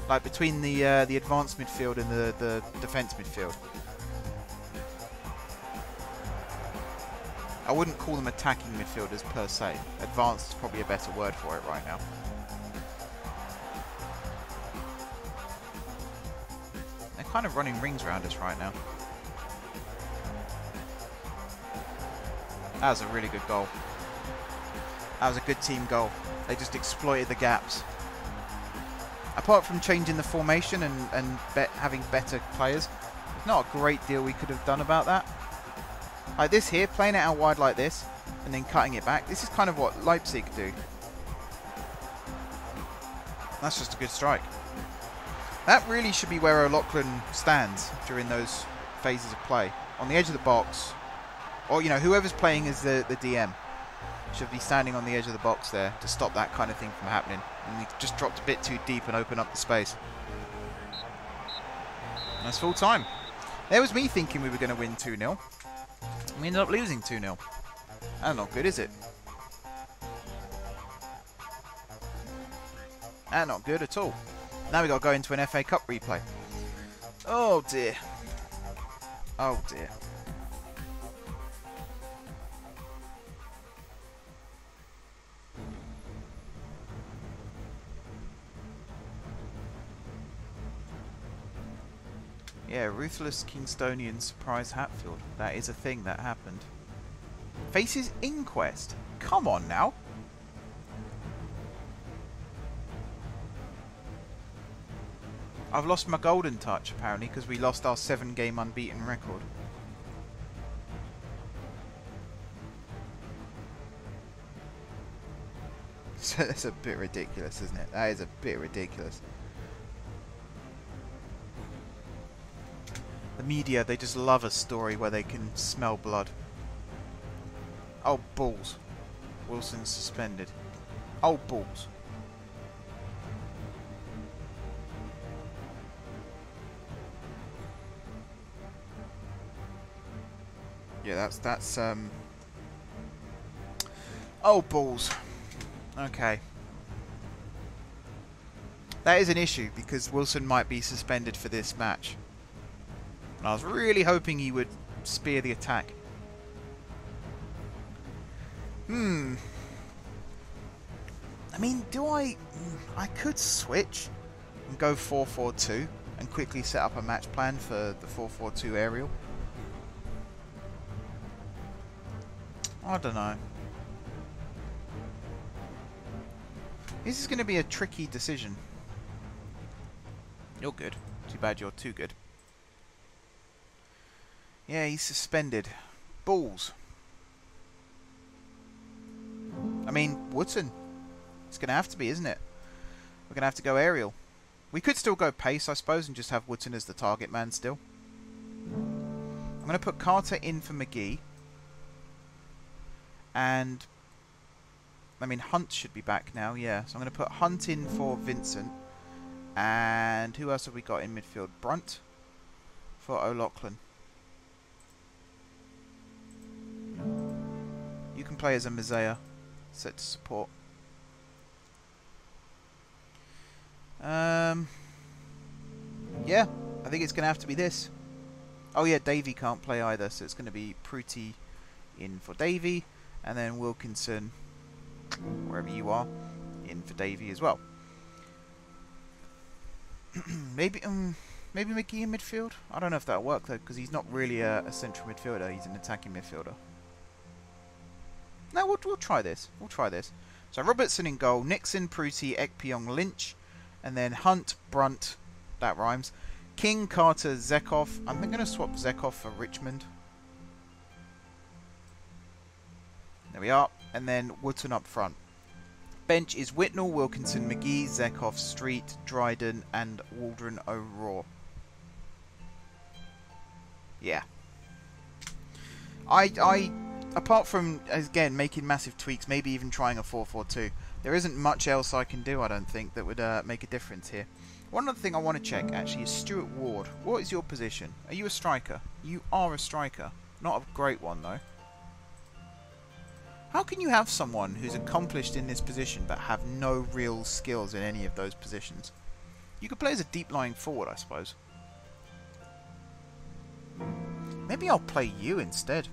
Like between the uh, the advanced midfield and the, the defence midfield. I wouldn't call them attacking midfielders per se. Advanced is probably a better word for it right now. They're kind of running rings around us right now. That was a really good goal. That was a good team goal. They just exploited the gaps. Apart from changing the formation and, and be having better players, there's not a great deal we could have done about that. Like this here, playing it out wide like this, and then cutting it back, this is kind of what Leipzig do. That's just a good strike. That really should be where O'Loughlin stands during those phases of play. On the edge of the box. Or, you know, whoever's playing as the, the DM should be standing on the edge of the box there to stop that kind of thing from happening. And he just dropped a bit too deep and opened up the space. That's full time. There was me thinking we were going to win 2-0. We ended up losing 2-0. That's not good, is it? That's not good at all. Now we got to go into an FA Cup replay. Oh dear. Oh dear. Yeah, Ruthless Kingstonian Surprise Hatfield. That is a thing that happened. Faces Inquest. Come on now. I've lost my golden touch, apparently, because we lost our seven-game unbeaten record. So That's a bit ridiculous, isn't it? That is a bit ridiculous. The media, they just love a story where they can smell blood. Oh, balls. Wilson's suspended. Oh, balls. Yeah, that's, that's, um... Oh, balls. Okay. That is an issue, because Wilson might be suspended for this match. And I was really hoping he would spear the attack. Hmm. I mean, do I... I could switch and go 4-4-2 and quickly set up a match plan for the 4-4-2 aerial. I don't know. This is going to be a tricky decision. You're good. Too bad you're too good. Yeah, he's suspended. Balls. I mean, Wootton. It's going to have to be, isn't it? We're going to have to go aerial. We could still go pace, I suppose, and just have Wootton as the target man still. I'm going to put Carter in for McGee. And, I mean, Hunt should be back now, yeah. So I'm going to put Hunt in for Vincent. And who else have we got in midfield? Brunt for O'Loughlin. Play as a Mezzala, set to support. Um, yeah, I think it's going to have to be this. Oh yeah, Davy can't play either, so it's going to be Pruti in for Davy, and then Wilkinson, wherever you are, in for Davy as well. maybe um, maybe McGee in midfield? I don't know if that'll work though, because he's not really a, a central midfielder, he's an attacking midfielder. No, we'll, we'll try this. We'll try this. So Robertson in goal, Nixon, Pruti, Ekpiong, Lynch, and then Hunt, Brunt, that rhymes. King, Carter, Zekov. I'm going to swap Zekov for Richmond. There we are. And then Wootton up front. Bench is Whitnall, Wilkinson, McGee, Zekov, Street, Dryden, and Waldron O'Rourke. Yeah. I, I apart from again making massive tweaks, maybe even trying a 4-4-2, there isn't much else I can do. I don't think that would uh, make a difference here. One other thing I want to check actually is Stuart Ward. What is your position? Are you a striker? You are a striker. Not a great one though. How can you have someone who's accomplished in this position but have no real skills in any of those positions? You could play as a deep lying forward, I suppose. Maybe I'll play you instead.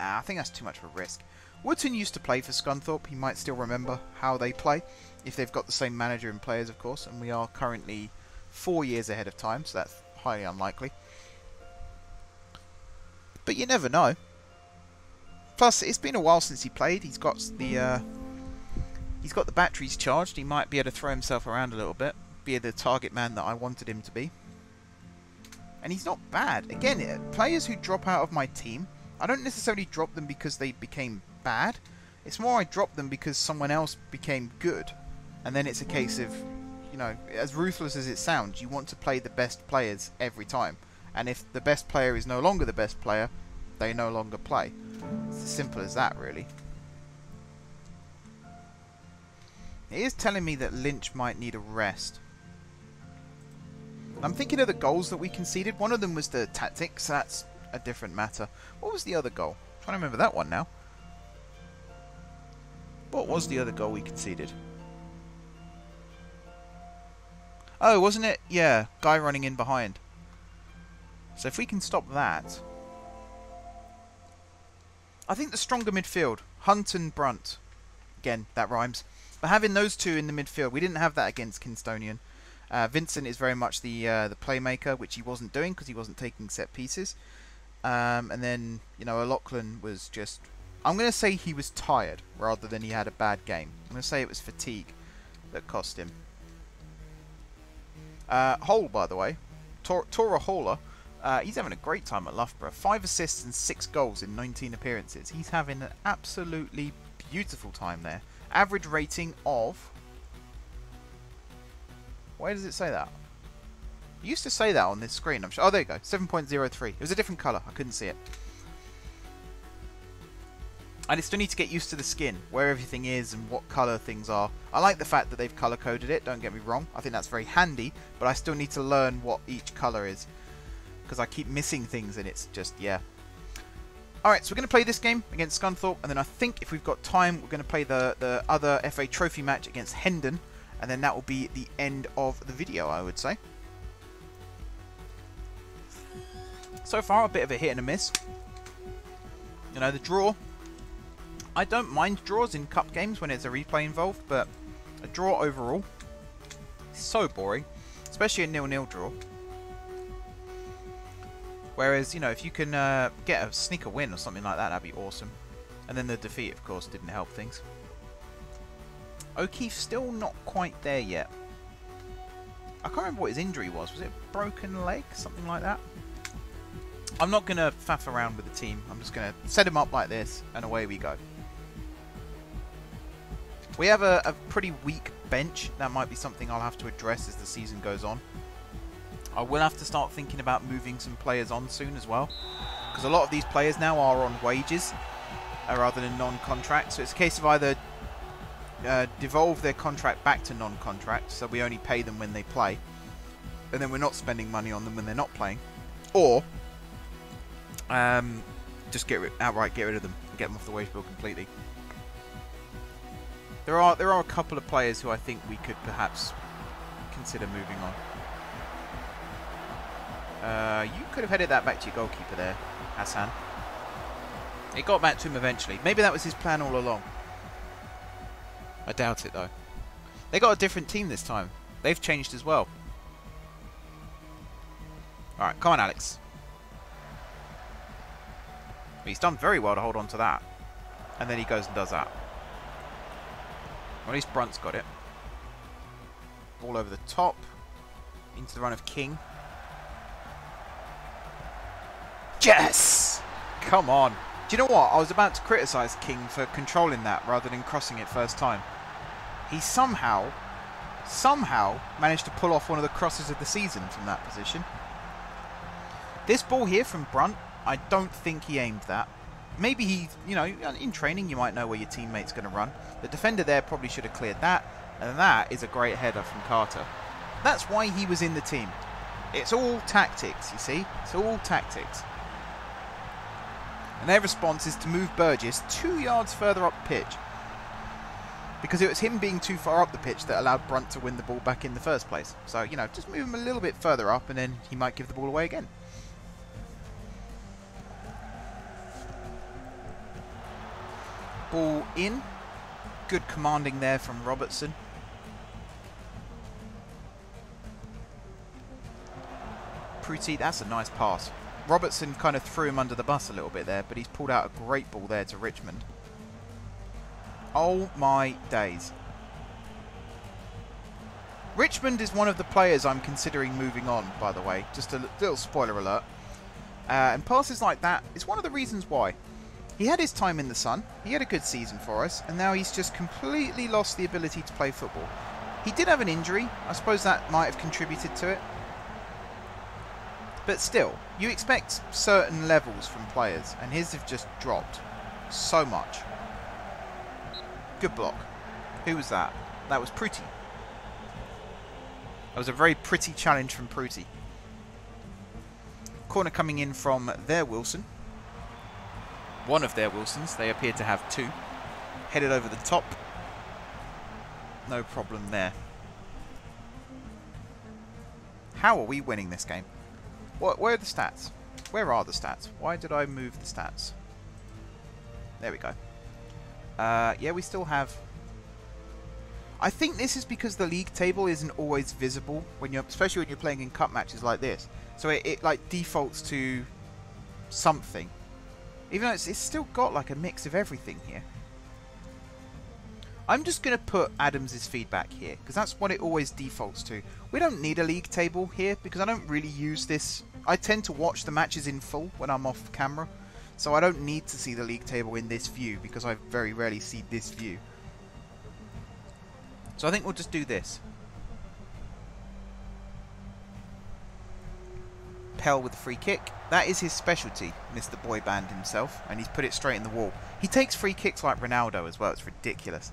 Nah, I think that's too much of a risk. Wootton used to play for Scunthorpe. He might still remember how they play, if they've got the same manager and players, of course. And we are currently four years ahead of time, so that's highly unlikely. But you never know. Plus, it's been a while since he played. He's got the uh, he's got the batteries charged. He might be able to throw himself around a little bit, be the target man that I wanted him to be. And he's not bad. Again, uh, players who drop out of my team I don't necessarily drop them because they became bad. It's more I drop them because someone else became good. And then it's a case of, you know, as ruthless as it sounds, you want to play the best players every time. And if the best player is no longer the best player, they no longer play. It's as simple as that, really. It is telling me that Lynch might need a rest. I'm thinking of the goals that we conceded. One of them was the tactics. That's a different matter. What was the other goal? I'm trying to remember that one now. What was the other goal we conceded? Oh, wasn't it? Yeah, guy running in behind. So if we can stop that... I think the stronger midfield, Hunt and Brunt. Again, that rhymes. But having those two in the midfield, we didn't have that against Kingstonian. Uh, Vincent is very much the uh, the playmaker, which he wasn't doing because he wasn't taking set pieces. Um, and then, you know, O'Loughlin was just... I'm going to say he was tired rather than he had a bad game. I'm going to say it was fatigue that cost him. Uh, Hole, by the way, Tor Tora Holler, uh, he's having a great time at Loughborough. Five assists and six goals in 19 appearances. He's having an absolutely beautiful time there. Average rating of why does it say that? It used to say that on this screen. I'm sure. Oh, there you go. 7.03. It was a different colour. I couldn't see it. And I still need to get used to the skin, where everything is and what colour things are. I like the fact that they've colour coded it, don't get me wrong. I think that's very handy, but I still need to learn what each colour is. Because I keep missing things and it's just, yeah. Alright, so we're going to play this game against Scunthorpe, and then I think if we've got time, we're going to play the, the other FA Trophy match against Hendon and then that will be the end of the video, I would say. So far, a bit of a hit and a miss. You know, the draw. I don't mind draws in cup games when there's a replay involved, but a draw overall so boring, especially a nil-nil draw. Whereas, you know, if you can uh, get a sneaker win or something like that, that'd be awesome. And then the defeat, of course, didn't help things. O'Keefe's still not quite there yet. I can't remember what his injury was. Was it broken leg? Something like that? I'm not going to faff around with the team. I'm just going to set him up like this, and away we go. We have a, a, pretty weak bench. That might be something I'll have to address as the season goes on. I will have to start thinking about moving some players on soon as well. Because a lot of these players now are on wages uh, rather than non-contract. So it's a case of either uh, devolve their contract back to non-contract, so we only pay them when they play, and then we're not spending money on them when they're not playing, or um, just get rid, outright get rid of them and get them off the wage bill completely. There are there are a couple of players who I think we could perhaps consider moving on. Uh, you could have headed that back to your goalkeeper there, Hassan. It got back to him eventually. Maybe that was his plan all along. I doubt it, though. They got a different team this time. They've changed as well. Alright, come on, Alex. He's done very well to hold on to that. And then he goes and does that. Well, at least Brunt's got it. Ball over the top. Into the run of King. Yes! Come on. Do you know what? I was about to criticise King for controlling that rather than crossing it first time. He somehow, somehow managed to pull off one of the crosses of the season from that position. This ball here from Brunt, I don't think he aimed that. Maybe he, you know, in training you might know where your teammate's going to run. The defender there probably should have cleared that. And that is a great header from Carter. That's why he was in the team. It's all tactics, you see? It's all tactics. And their response is to move Burgess two yards further up pitch. Because it was him being too far up the pitch that allowed Brunt to win the ball back in the first place. So, you know, just move him a little bit further up and then he might give the ball away again. Ball in. Good commanding there from Robertson. Pruti, that's a nice pass. Robertson kind of threw him under the bus a little bit there, but he's pulled out a great ball there to Richmond. Oh my days. Richmond is one of the players I'm considering moving on, by the way. Just a little spoiler alert. Uh, and passes like that is one of the reasons why. He had his time in the sun, he had a good season for us, and now he's just completely lost the ability to play football. He did have an injury. I suppose that might have contributed to it. But still, you expect certain levels from players, and his have just dropped so much. Good block. Who was that? That was Pretty. That was a very pretty challenge from Pruti. Corner coming in from there, Wilson. One of their Wilsons. They appear to have two. Headed over the top. No problem there. How are we winning this game? What, where are the stats? Where are the stats? Why did I move the stats? There we go. Uh, yeah, we still have I think this is because the league table isn't always visible when you're, especially when you're playing in cup matches like this. So it, it like defaults to something, even though it's, it's still got like a mix of everything here. I'm just going to put Adams' feedback here because that's what it always defaults to. We don't need a league table here because I don't really use this. I tend to watch the matches in full when I'm off camera, so I don't need to see the league table in this view because I very rarely see this view. So I think we'll just do this. Pell with a free kick. That is his specialty, Mr. Boyband himself, and he's put it straight in the wall. He takes free kicks like Ronaldo as well. It's ridiculous.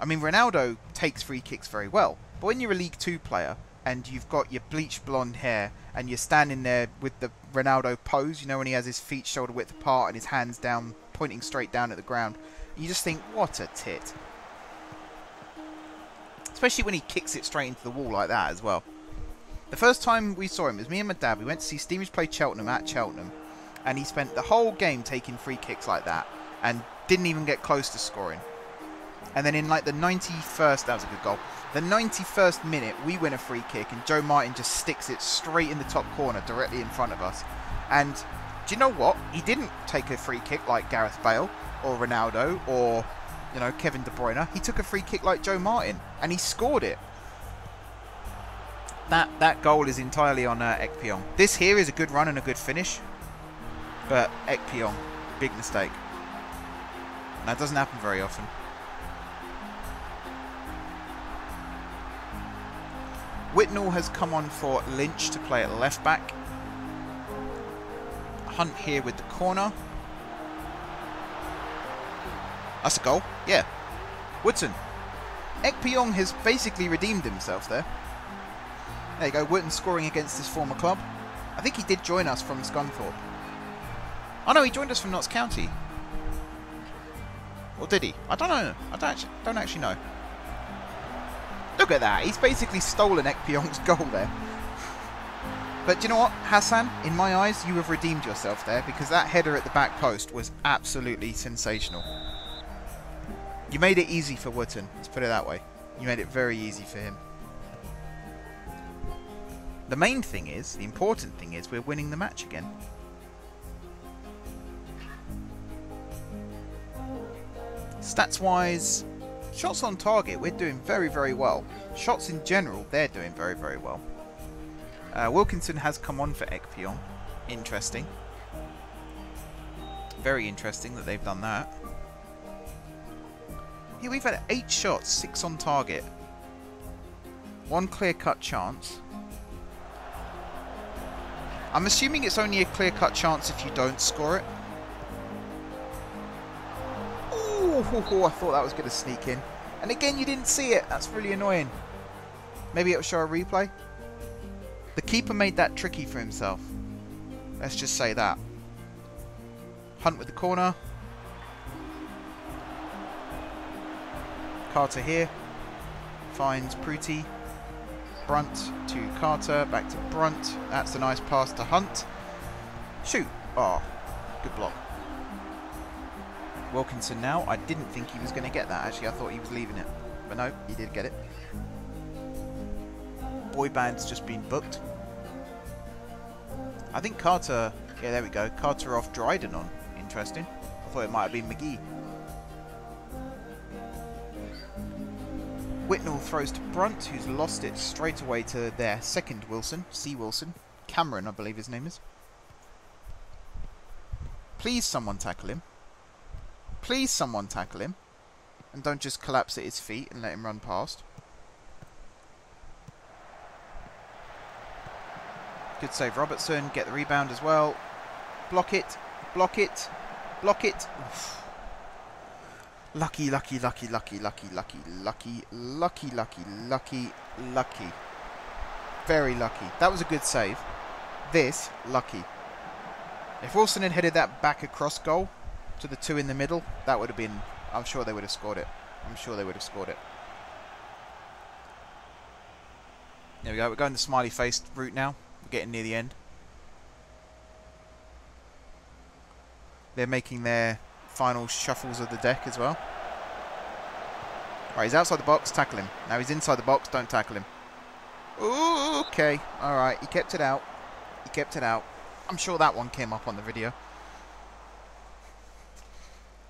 I mean, Ronaldo takes free kicks very well, but when you're a League Two player and you've got your bleached blonde hair and you're standing there with the Ronaldo pose, you know, when he has his feet shoulder width apart and his hands down, pointing straight down at the ground, you just think, what a tit. Especially when he kicks it straight into the wall like that as well. The first time we saw him was me and my dad. We went to see Stevenage play Cheltenham at Cheltenham. And he spent the whole game taking free kicks like that. And didn't even get close to scoring. And then in like the 91st, that was a good goal. The 91st minute, we win a free kick. And Joe Martin just sticks it straight in the top corner directly in front of us. And do you know what? He didn't take a free kick like Gareth Bale or Ronaldo or you know, Kevin De Bruyne. He took a free kick like Joe Martin, and he scored it. That that goal is entirely on uh. This here is a good run and a good finish, but Ekpiong, big mistake. And that doesn't happen very often. Whitnall has come on for Lynch to play at left back. Hunt here with the corner. That's a goal. Yeah. Wootton. Ekpyong has basically redeemed himself there. There you go. Wootton scoring against his former club. I think he did join us from Scunthorpe. Oh no, he joined us from Notts County. Or did he? I don't know. I don't actually, don't actually know. Look at that. He's basically stolen Ekpyong's goal there. But do you know what, Hassan? In my eyes, you have redeemed yourself there because that header at the back post was absolutely sensational. You made it easy for Wootton, let's put it that way. You made it very easy for him. The main thing is, the important thing is, we're winning the match again. Stats-wise, shots on target, we're doing very, very well. Shots in general, they're doing very, very well. Uh, Wilkinson has come on for Ekpion. Interesting. Very interesting that they've done that. Yeah, we've had eight shots, six on target. One clear-cut chance. I'm assuming it's only a clear-cut chance if you don't score it. Ooh, I thought that was going to sneak in. And again, you didn't see it. That's really annoying. Maybe it'll show a replay. The keeper made that tricky for himself. Let's just say that. Hunt with the corner. Carter here. Finds Pruti. Brunt to Carter. Back to Brunt. That's a nice pass to Hunt. Shoot. Oh, good block. Wilkinson now. I didn't think he was going to get that, actually. I thought he was leaving it. But no, he did get it. Boy band's just been booked. I think Carter... Yeah, there we go. Carter off Dryden on. Interesting. I thought it might have been McGee. Whitnall throws to Brunt, who's lost it straight away to their second Wilson, C. Wilson. Cameron, I believe his name is. Please someone tackle him. Please someone tackle him. And don't just collapse at his feet and let him run past. Good save Robertson. Get the rebound as well. Block it. Block it. Block it. Oof. Lucky, lucky, lucky, lucky, lucky, lucky, lucky, lucky, lucky, lucky, lucky. Very lucky. That was a good save. This, lucky. If Wilson had headed that back across goal to the two in the middle, that would have been... I'm sure they would have scored it. I'm sure they would have scored it. There we go. We're going the smiley-faced route now. We're getting near the end. They're making their final shuffles of the deck as well. Right, he's outside the box. Tackle him. Now he's inside the box. Don't tackle him. Ooh, okay. All right. He kept it out. He kept it out. I'm sure that one came up on the video.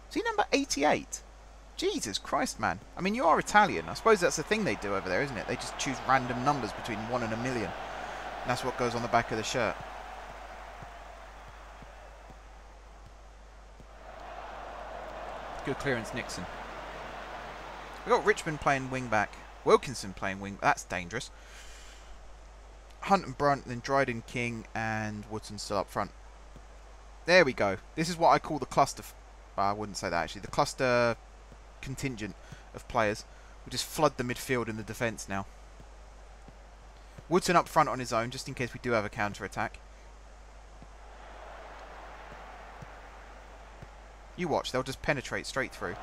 Is he number 88? Jesus Christ, man. I mean, you are Italian. I suppose that's the thing they do over there, isn't it? They just choose random numbers between 1 and a million. And that's what goes on the back of the shirt. Good clearance, Nixon. We've got Richmond playing wing back. Wilkinson playing wing. That's dangerous. Hunt and Brunt, then Dryden, King, and Woodson still up front. There we go. This is what I call the cluster. Well, I wouldn't say that actually. The cluster contingent of players. We just flood the midfield and the defence now. Woodson up front on his own, just in case we do have a counter attack. You watch, they'll just penetrate straight through.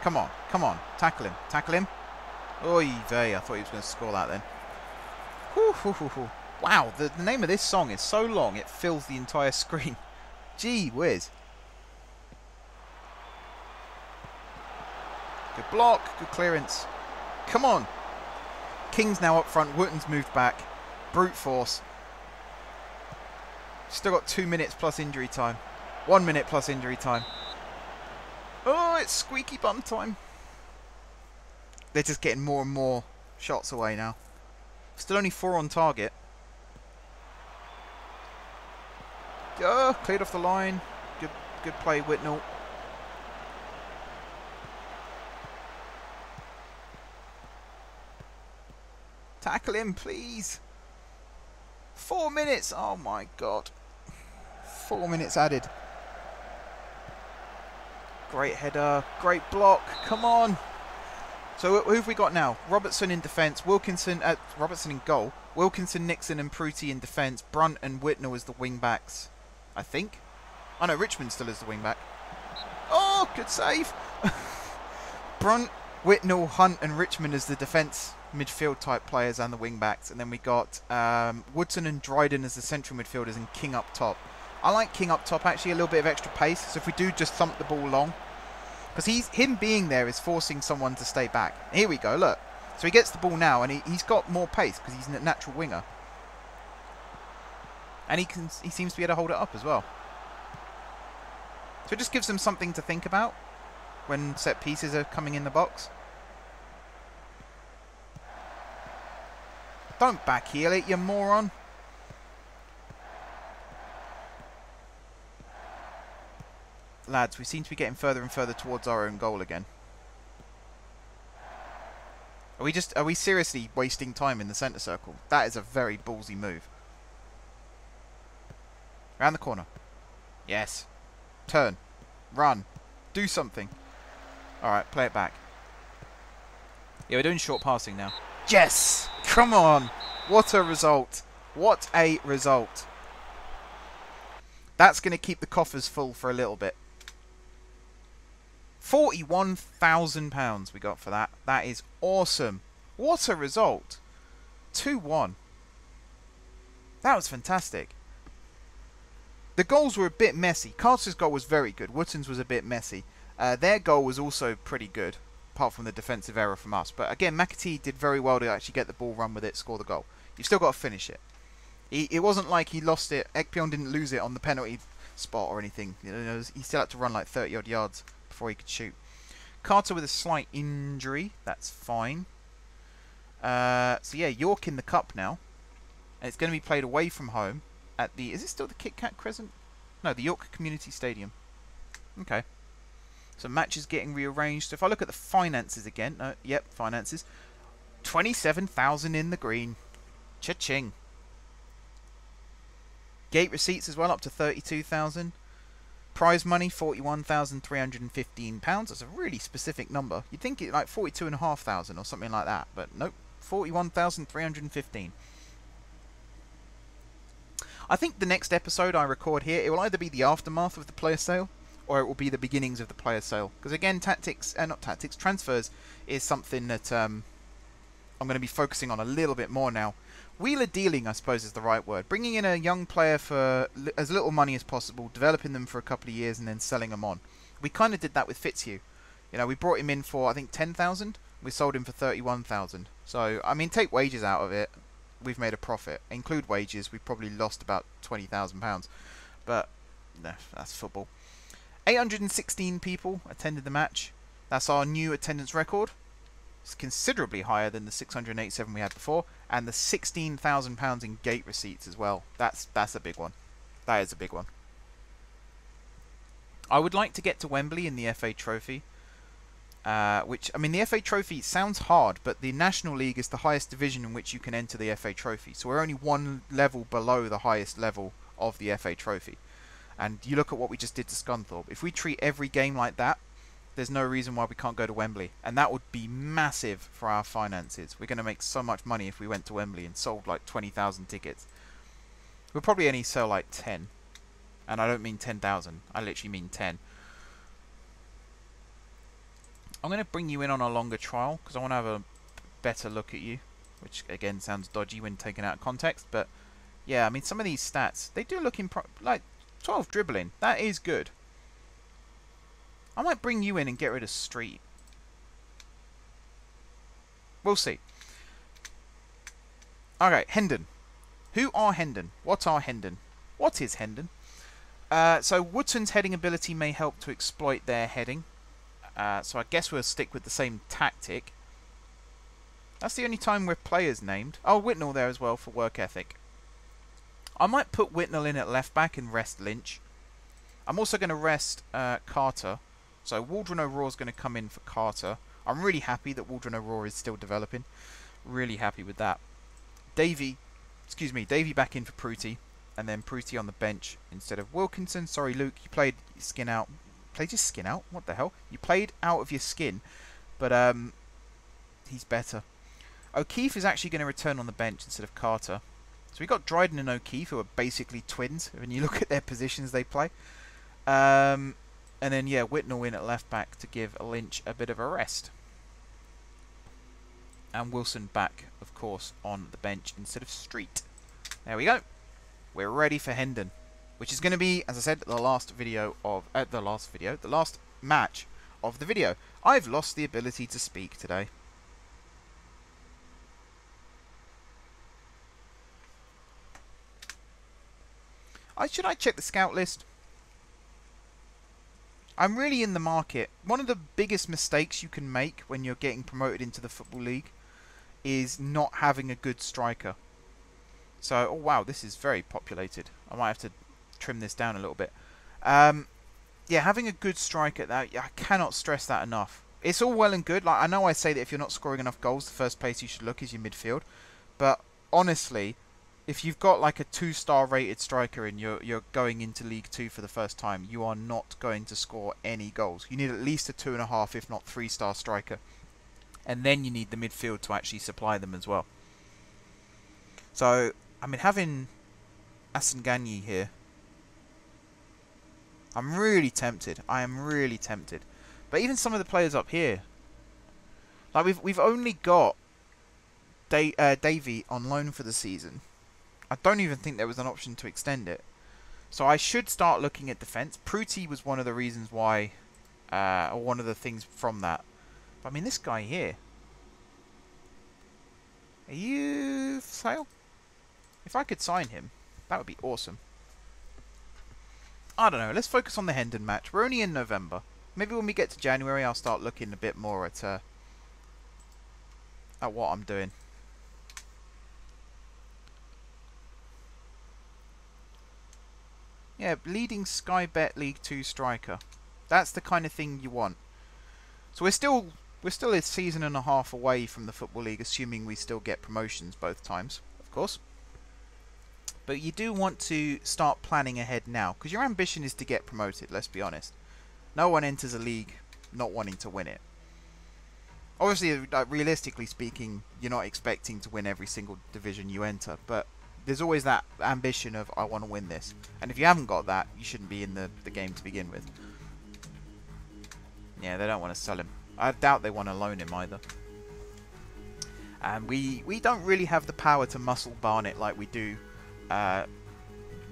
Come on, come on. Tackle him, tackle him. Oy vey, I thought he was going to score that then. Wow, the, the name of this song is so long it fills the entire screen. Gee whiz. Good block, good clearance. Come on. King's now up front, Wootton's moved back. Brute force. Still got two minutes plus injury time. One minute plus injury time. Oh, it's squeaky bum time. They're just getting more and more shots away now. Still only four on target. Oh, cleared off the line. Good, good play, Whitnall. Tackle him, please. Four minutes. Oh my god. Four minutes added. Great header. Great block. Come on. So who have we got now? Robertson in defence. Wilkinson at uh, Robertson in goal. Wilkinson, Nixon, and Pruti in defence. Brunt and Whitnall as the wing backs. I think. Oh know Richmond still is the wing back. Oh, good save. Brunt, Whitnall, Hunt, and Richmond as the defence midfield type players and the wing backs. And then we got um, Woodson and Dryden as the central midfielders and King up top. I like King up top actually, a little bit of extra pace. So if we do just thump the ball long, because he's him being there is forcing someone to stay back. Here we go, look. So he gets the ball now and he, he's got more pace because he's a natural winger. And he can he seems to be able to hold it up as well. So it just gives them something to think about when set pieces are coming in the box. Don't back heel it, you moron. Lads, we seem to be getting further and further towards our own goal again. Are we just, are we seriously wasting time in the centre circle? That is a very ballsy move. Around the corner. Yes. Turn. Run. Do something. Alright, play it back. Yeah, we're doing short passing now. Yes! Come on! What a result. What a result. That's going to keep the coffers full for a little bit. £41,000 we got for that. That is awesome. What a result. 2-1. That was fantastic. The goals were a bit messy. Carter's goal was very good. Wootton's was a bit messy. Uh, their goal was also pretty good, apart from the defensive error from us. But again, McAtee did very well to actually get the ball, run with it, score the goal. You've still got to finish it. He, it wasn't like he lost it. Ekpion didn't lose it on the penalty spot or anything. You know, he still had to run like 30 odd yards before he could shoot. Carter with a slight injury. That's fine. Uh, so yeah, York in the cup now. And it's going to be played away from home at the... Is it still the Kit Kat Crescent? No, the York Community Stadium. Okay. Some matches getting rearranged. So if I look at the finances again, yep, finances. 27,000 in the green. Cha-ching. Gate receipts as well, up to 32,000. Prize money, £41,315. That's a really specific number. You'd think it like 42,500 or something like that, but nope. 41,315. I think the next episode I record here, it will either be the aftermath of the player sale, or it will be the beginnings of the player sale. Because again, tactics, uh, not tactics, transfers is something that um, I'm going to be focusing on a little bit more now. Wheeler dealing, I suppose, is the right word. Bringing in a young player for as little money as possible, developing them for a couple of years, and then selling them on. We kind of did that with Fitzhugh. You know, we brought him in for I think 10,000. We sold him for 31,000. So I mean, take wages out of it, we've made a profit. Include wages, we've probably lost about twenty thousand pounds. But no, that's football. 816 people attended the match. That's our new attendance record. It's considerably higher than the 687 we had before, and the 16,000 pounds in gate receipts as well. That's that's a big one. That is a big one. I would like to get to Wembley in the FA Trophy. Uh, which I mean, the FA Trophy sounds hard, but the National League is the highest division in which you can enter the FA Trophy. So we're only one level below the highest level of the FA Trophy. And you look at what we just did to Scunthorpe. If we treat every game like that, there's no reason why we can't go to Wembley. And that would be massive for our finances. We're going to make so much money if we went to Wembley and sold like 20,000 tickets. We'll probably only sell like 10. And I don't mean 10,000. I literally mean 10. I'm going to bring you in on a longer trial because I want to have a better look at you, which again sounds dodgy when taken out of context, but yeah, I mean some of these stats, they do look like 12 dribbling. That is good. I might bring you in and get rid of Street. We'll see. Okay, Hendon. Who are Hendon? What are Hendon? What is Hendon? Uh, so Wootton's heading ability may help to exploit their heading. Uh, so I guess we'll stick with the same tactic. That's the only time where players named. Oh, Whitnall there as well for work ethic. I might put Whitnall in at left back and rest Lynch. I'm also going to rest uh, Carter. So Waldron O'Rourke is going to come in for Carter. I'm really happy that Waldron O'Rourke is still developing. Really happy with that. Davy, excuse me, Davy back in for Pruty. And then Pruty on the bench instead of Wilkinson. Sorry, Luke, you played skin out played your skin out. What the hell? You played out of your skin, but um, he's better. O'Keefe is actually going to return on the bench instead of Carter. So we got Dryden and O'Keefe, who are basically twins when you look at their positions they play. Um, and then, yeah, Whitnall in at left back to give Lynch a bit of a rest. And Wilson back, of course, on the bench instead of Street. There we go. We're ready for Hendon which is going to be, as I said, the last video of uh, the last video, the last match of the video. I've lost the ability to speak today. I should I check the scout list? I'm really in the market. One of the biggest mistakes you can make when you're getting promoted into the Football League is not having a good striker. So, oh wow, this is very populated. I might have to trim this down a little bit. Um, yeah, having a good striker, that I cannot stress that enough. It's all well and good. Like I know I say that if you're not scoring enough goals, the first place you should look is your midfield. But honestly, if you've got like a two-star rated striker and you're you're going into League Two for the first time, you are not going to score any goals. You need at least a two and a half, if not three-star striker, and then you need the midfield to actually supply them as well. So I mean, having Asamoah here I'm really tempted. I am really tempted. But even some of the players up here, like we've we've only got da uh, on loan for the season. I don't even think there was an option to extend it. So I should start looking at defence. Pruty was one of the reasons why, uh, or one of the things from that. But I mean, this guy here. Are you for sale? If I could sign him, that would be awesome. I don't know. Let's focus on the Hendon match. We're only in November. Maybe when we get to January, I'll start looking a bit more at uh, at what I'm doing. Yeah, leading Sky Bet League 2 striker. That's the kind of thing you want. So we're still we're still a season and a half away from the Football League, assuming we still get promotions both times, of course. But you do want to start planning ahead now, because your ambition is to get promoted, let's be honest. No one enters a league not wanting to win it. Obviously, realistically speaking, you're not expecting to win every single division you enter, but there's always that ambition of, I want to win this. And if you haven't got that, you shouldn't be in the, the game to begin with. Yeah, they don't want to sell him. I doubt they want to loan him either. And we, we don't really have the power to muscle Barnet like we do uh,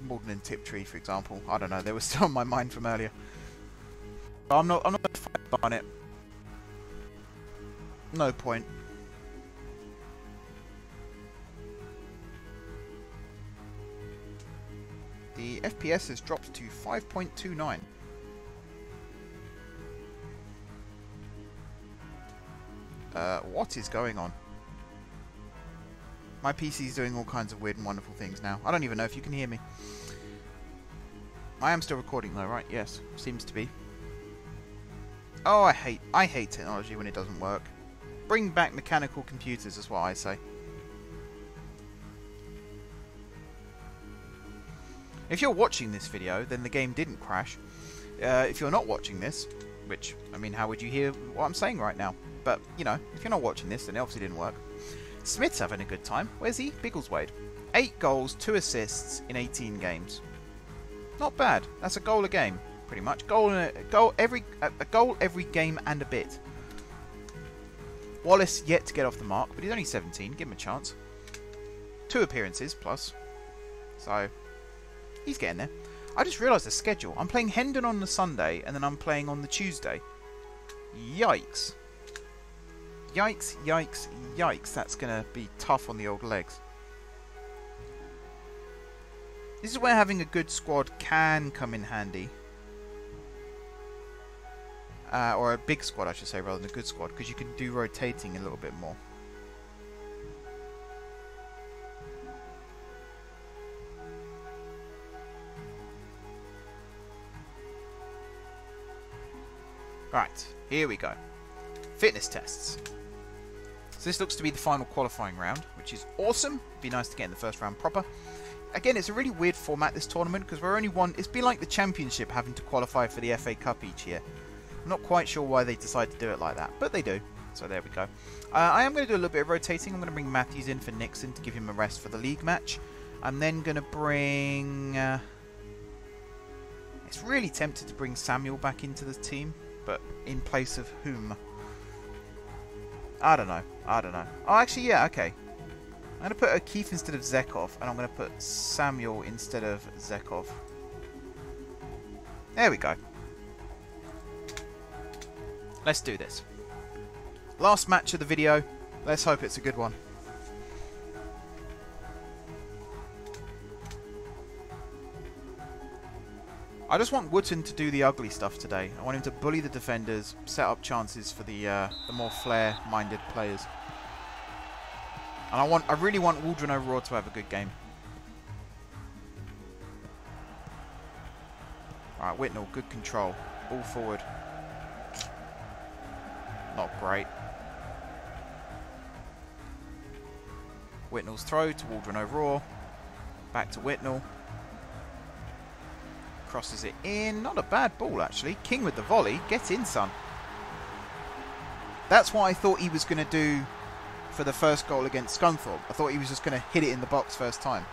Maldon and Tiptree, for example. I don't know, they were still on my mind from earlier. But I'm not, I'm not going to fight Barnet. No point. The FPS has dropped to 5.29. Uh, what is going on? My PC is doing all kinds of weird and wonderful things now. I don't even know if you can hear me. I am still recording though, right? Yes, seems to be. Oh, I hate I hate technology when it doesn't work. Bring back mechanical computers is what I say. If you're watching this video, then the game didn't crash. Uh, if you're not watching this, which, I mean, how would you hear what I'm saying right now? But, you know, if you're not watching this, then it obviously didn't work. Smith's having a good time. Where's he? Biggleswade. 8 goals, 2 assists in 18 games. Not bad. That's a goal a game, pretty much. Goal, a, goal every a goal every game and a bit. Wallace yet to get off the mark, but he's only 17. Give him a chance. Two appearances plus. So, he's getting there. I just realised the schedule. I'm playing Hendon on the Sunday, and then I'm playing on the Tuesday. Yikes. Yikes, yikes, yikes. That's going to be tough on the old legs. This is where having a good squad can come in handy. Uh, or a big squad, I should say, rather than a good squad, because you can do rotating a little bit more. Right, here we go. Fitness tests. So this looks to be the final qualifying round, which is awesome. It'd Be nice to get in the first round proper. Again, it's a really weird format, this tournament, because we're only one... It's been like the Championship having to qualify for the FA Cup each year. I'm not quite sure why they decide to do it like that, but they do. So there we go. Uh, I am going to do a little bit of rotating. I'm going to bring Matthews in for Nixon to give him a rest for the league match. I'm then going to bring... Uh, it's really tempted to bring Samuel back into the team, but in place of whom? I don't know. I don't know. Oh, actually, yeah, okay. I'm going to put O'Keefe instead of Zekov, and I'm going to put Samuel instead of Zekov. There we go. Let's do this. Last match of the video. Let's hope it's a good one. I just want Wootton to do the ugly stuff today. I want him to bully the defenders, set up chances for the uh, the more flair-minded players. And I want, I really want Waldron O'Rourke to have a good game. Alright, Whitnall, good control. Ball forward. Not great. Whitnall's throw to Waldron O'Rourke. Back to Whitnall crosses it in. Not a bad ball, actually. King with the volley. Get in, son. That's what I thought he was going to do for the first goal against Scunthorpe. I thought he was just going to hit it in the box first time.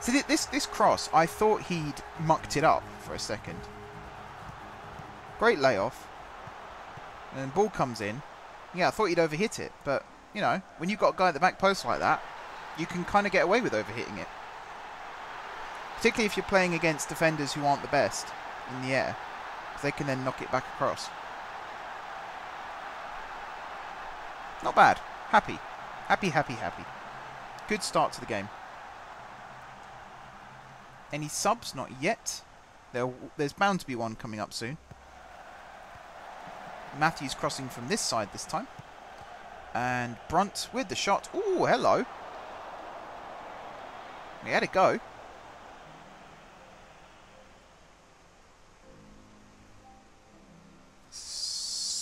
See, this, this cross, I thought he'd mucked it up for a second. Great layoff. And then ball comes in. Yeah, I thought he'd overhit it. But, you know, when you've got a guy at the back post like that, you can kind of get away with overhitting it. Particularly if you're playing against defenders who aren't the best in the air. Because they can then knock it back across. Not bad. Happy. Happy, happy, happy. Good start to the game. Any subs? Not yet. There, there's bound to be one coming up soon. Matthews crossing from this side this time. And Brunt with the shot. Ooh, hello. He had a go.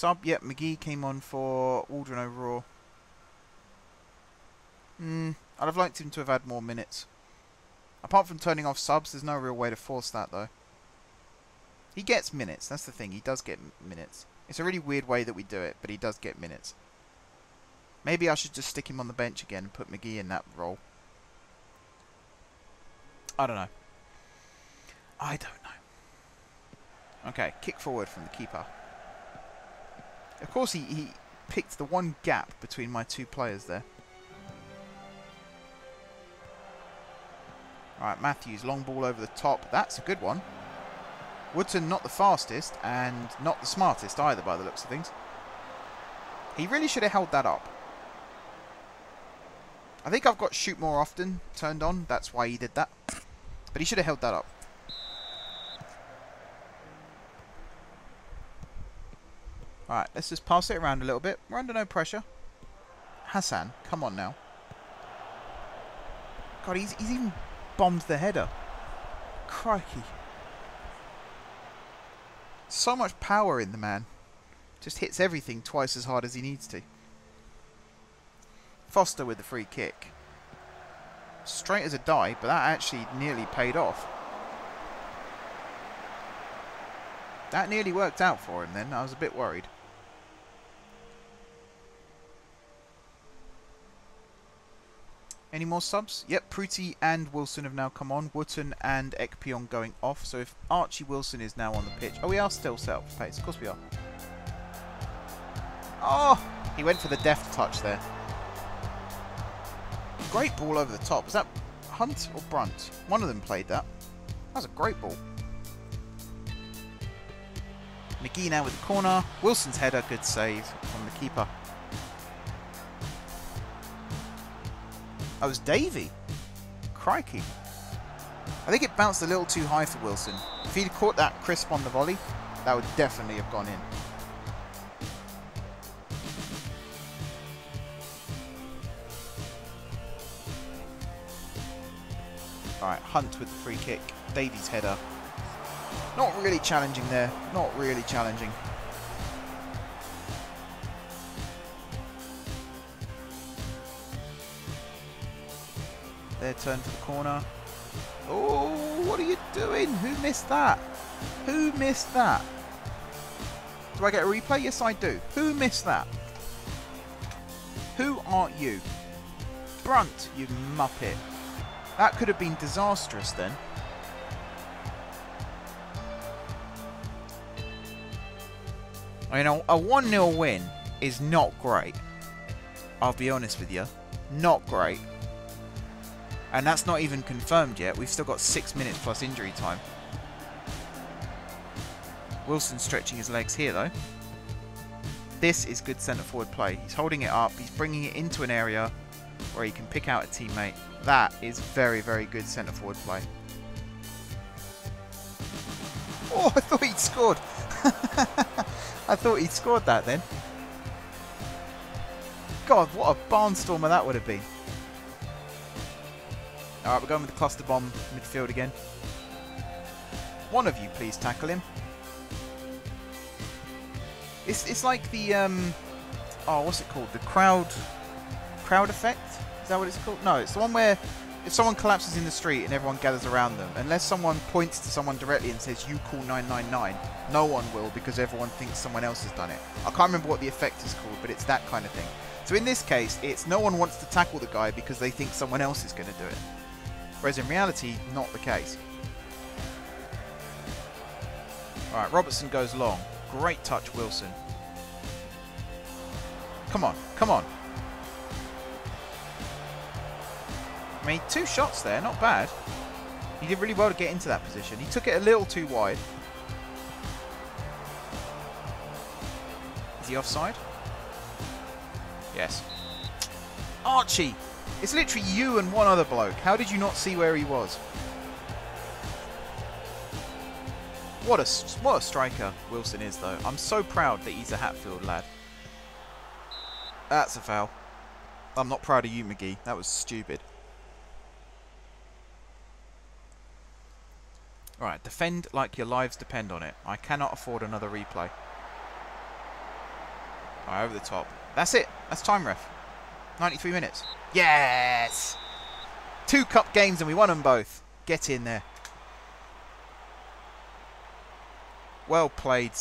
Sub. Yep, McGee came on for Waldron O'Rourke. Hmm, I'd have liked him to have had more minutes. Apart from turning off subs, there's no real way to force that, though. He gets minutes, that's the thing. He does get minutes. It's a really weird way that we do it, but he does get minutes. Maybe I should just stick him on the bench again and put McGee in that role. I don't know. I don't know. Okay, kick forward from the keeper. Of course, he, he picked the one gap between my two players there. Alright, Matthews, long ball over the top. That's a good one. Woodson not the fastest and not the smartest either by the looks of things. He really should have held that up. I think I've got shoot more often turned on. That's why he did that. But he should have held that up. Alright, let's just pass it around a little bit. We're under no pressure. Hassan, come on now. God, he's, he's even bombed the header. Crikey. So much power in the man. Just hits everything twice as hard as he needs to. Foster with the free kick. Straight as a die, but that actually nearly paid off. That nearly worked out for him then. I was a bit worried. Any more subs? Yep, Pruti and Wilson have now come on. Wootton and Ekpion going off. So if Archie Wilson is now on the pitch... Oh, we are still set up for pace. Of course we are. Oh! He went for the deft touch there. Great ball over the top. Was that Hunt or Brunt? One of them played that. That was a great ball. McGee now with the corner. Wilson's header, good save from the keeper. Oh, that was Davy. Crikey. I think it bounced a little too high for Wilson. If he'd caught that crisp on the volley, that would definitely have gone in. Alright, Hunt with the free kick. Davy's header. Not really challenging there. Not really challenging. Their turn for the corner. Oh, what are you doing? Who missed that? Who missed that? Do I get a replay? Yes, I do. Who missed that? Who are you? Brunt, you muppet. That could have been disastrous then. I mean, a 1-0 win is not great. I'll be honest with you. Not great. And that's not even confirmed yet. We've still got six minutes plus injury time. Wilson stretching his legs here, though. This is good centre forward play. He's holding it up. He's bringing it into an area where he can pick out a teammate. That is very, very good centre forward play. Oh, I thought he'd scored. I thought he'd scored that then. God, what a barnstormer that would have been. Alright, we're going with the cluster bomb midfield again. One of you please tackle him. It's, it's like the, um, oh, what's it called? The crowd, crowd effect? Is that what it's called? No, it's the one where if someone collapses in the street and everyone gathers around them, unless someone points to someone directly and says, you call 999, no one will because everyone thinks someone else has done it. I can't remember what the effect is called, but it's that kind of thing. So in this case, it's no one wants to tackle the guy because they think someone else is going to do it. Whereas in reality, not the case. Alright, Robertson goes long. Great touch, Wilson. Come on, come on. I mean, two shots there, not bad. He did really well to get into that position. He took it a little too wide. Is he offside? Yes. Archie! It's literally you and one other bloke. How did you not see where he was? What a, what a striker Wilson is, though. I'm so proud that he's a Hatfield lad. That's a foul. I'm not proud of you, McGee. That was stupid. Alright, defend like your lives depend on it. I cannot afford another replay. Right, over the top. That's it. That's time ref. 93 minutes. Yes! Two cup games and we won them both. Get in there. Well played.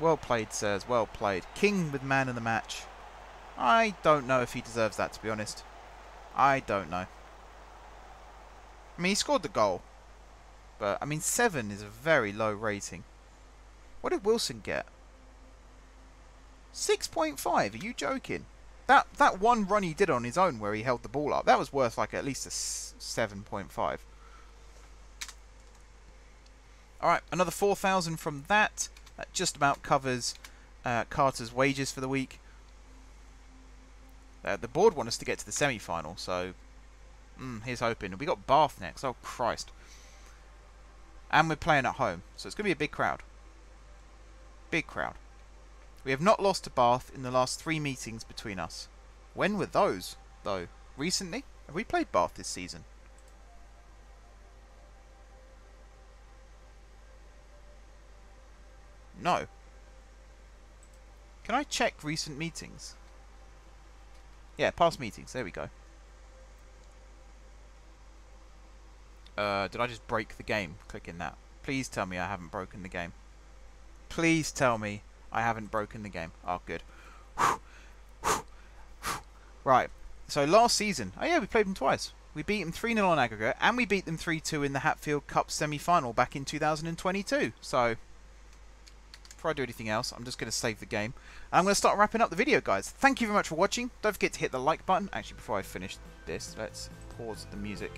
Well played, sirs. Well played. King with man of the match. I don't know if he deserves that, to be honest. I don't know. I mean, he scored the goal. But, I mean, 7 is a very low rating. What did Wilson get? 6.5? Are you joking? That that one run he did on his own where he held the ball up, that was worth like at least a 7.5. Alright, another 4,000 from that. That just about covers uh, Carter's wages for the week. Uh, the board want us to get to the semi-final, so mm, here's hoping. We got Bath next. Oh, Christ. And we're playing at home, so it's going to be a big crowd. Big crowd. We have not lost to Bath in the last three meetings between us. When were those, though? Recently? Have we played Bath this season? No. Can I check recent meetings? Yeah, past meetings. There we go. Uh, did I just break the game clicking that? Please tell me I haven't broken the game. Please tell me I haven't broken the game. Oh, good. Right. So last season, oh yeah, we played them twice. We beat them 3 0 on aggregate, and we beat them 3 2 in the Hatfield Cup semi final back in 2022. So, before I do anything else, I'm just going to save the game. I'm going to start wrapping up the video, guys. Thank you very much for watching. Don't forget to hit the like button. Actually, before I finish this, let's pause the music.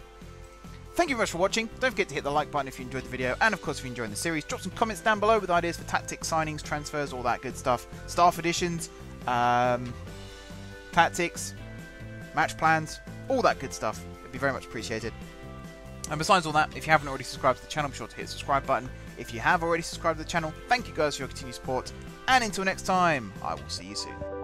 Thank you very much for watching. Don't forget to hit the like button if you enjoyed the video, and of course if you're enjoying the series, drop some comments down below with ideas for tactics, signings, transfers, all that good stuff. Staff additions, um, tactics, match plans, all that good stuff. It'd be very much appreciated. And besides all that, if you haven't already subscribed to the channel, be sure to hit the subscribe button. If you have already subscribed to the channel, thank you guys for your continued support. And until next time, I will see you soon.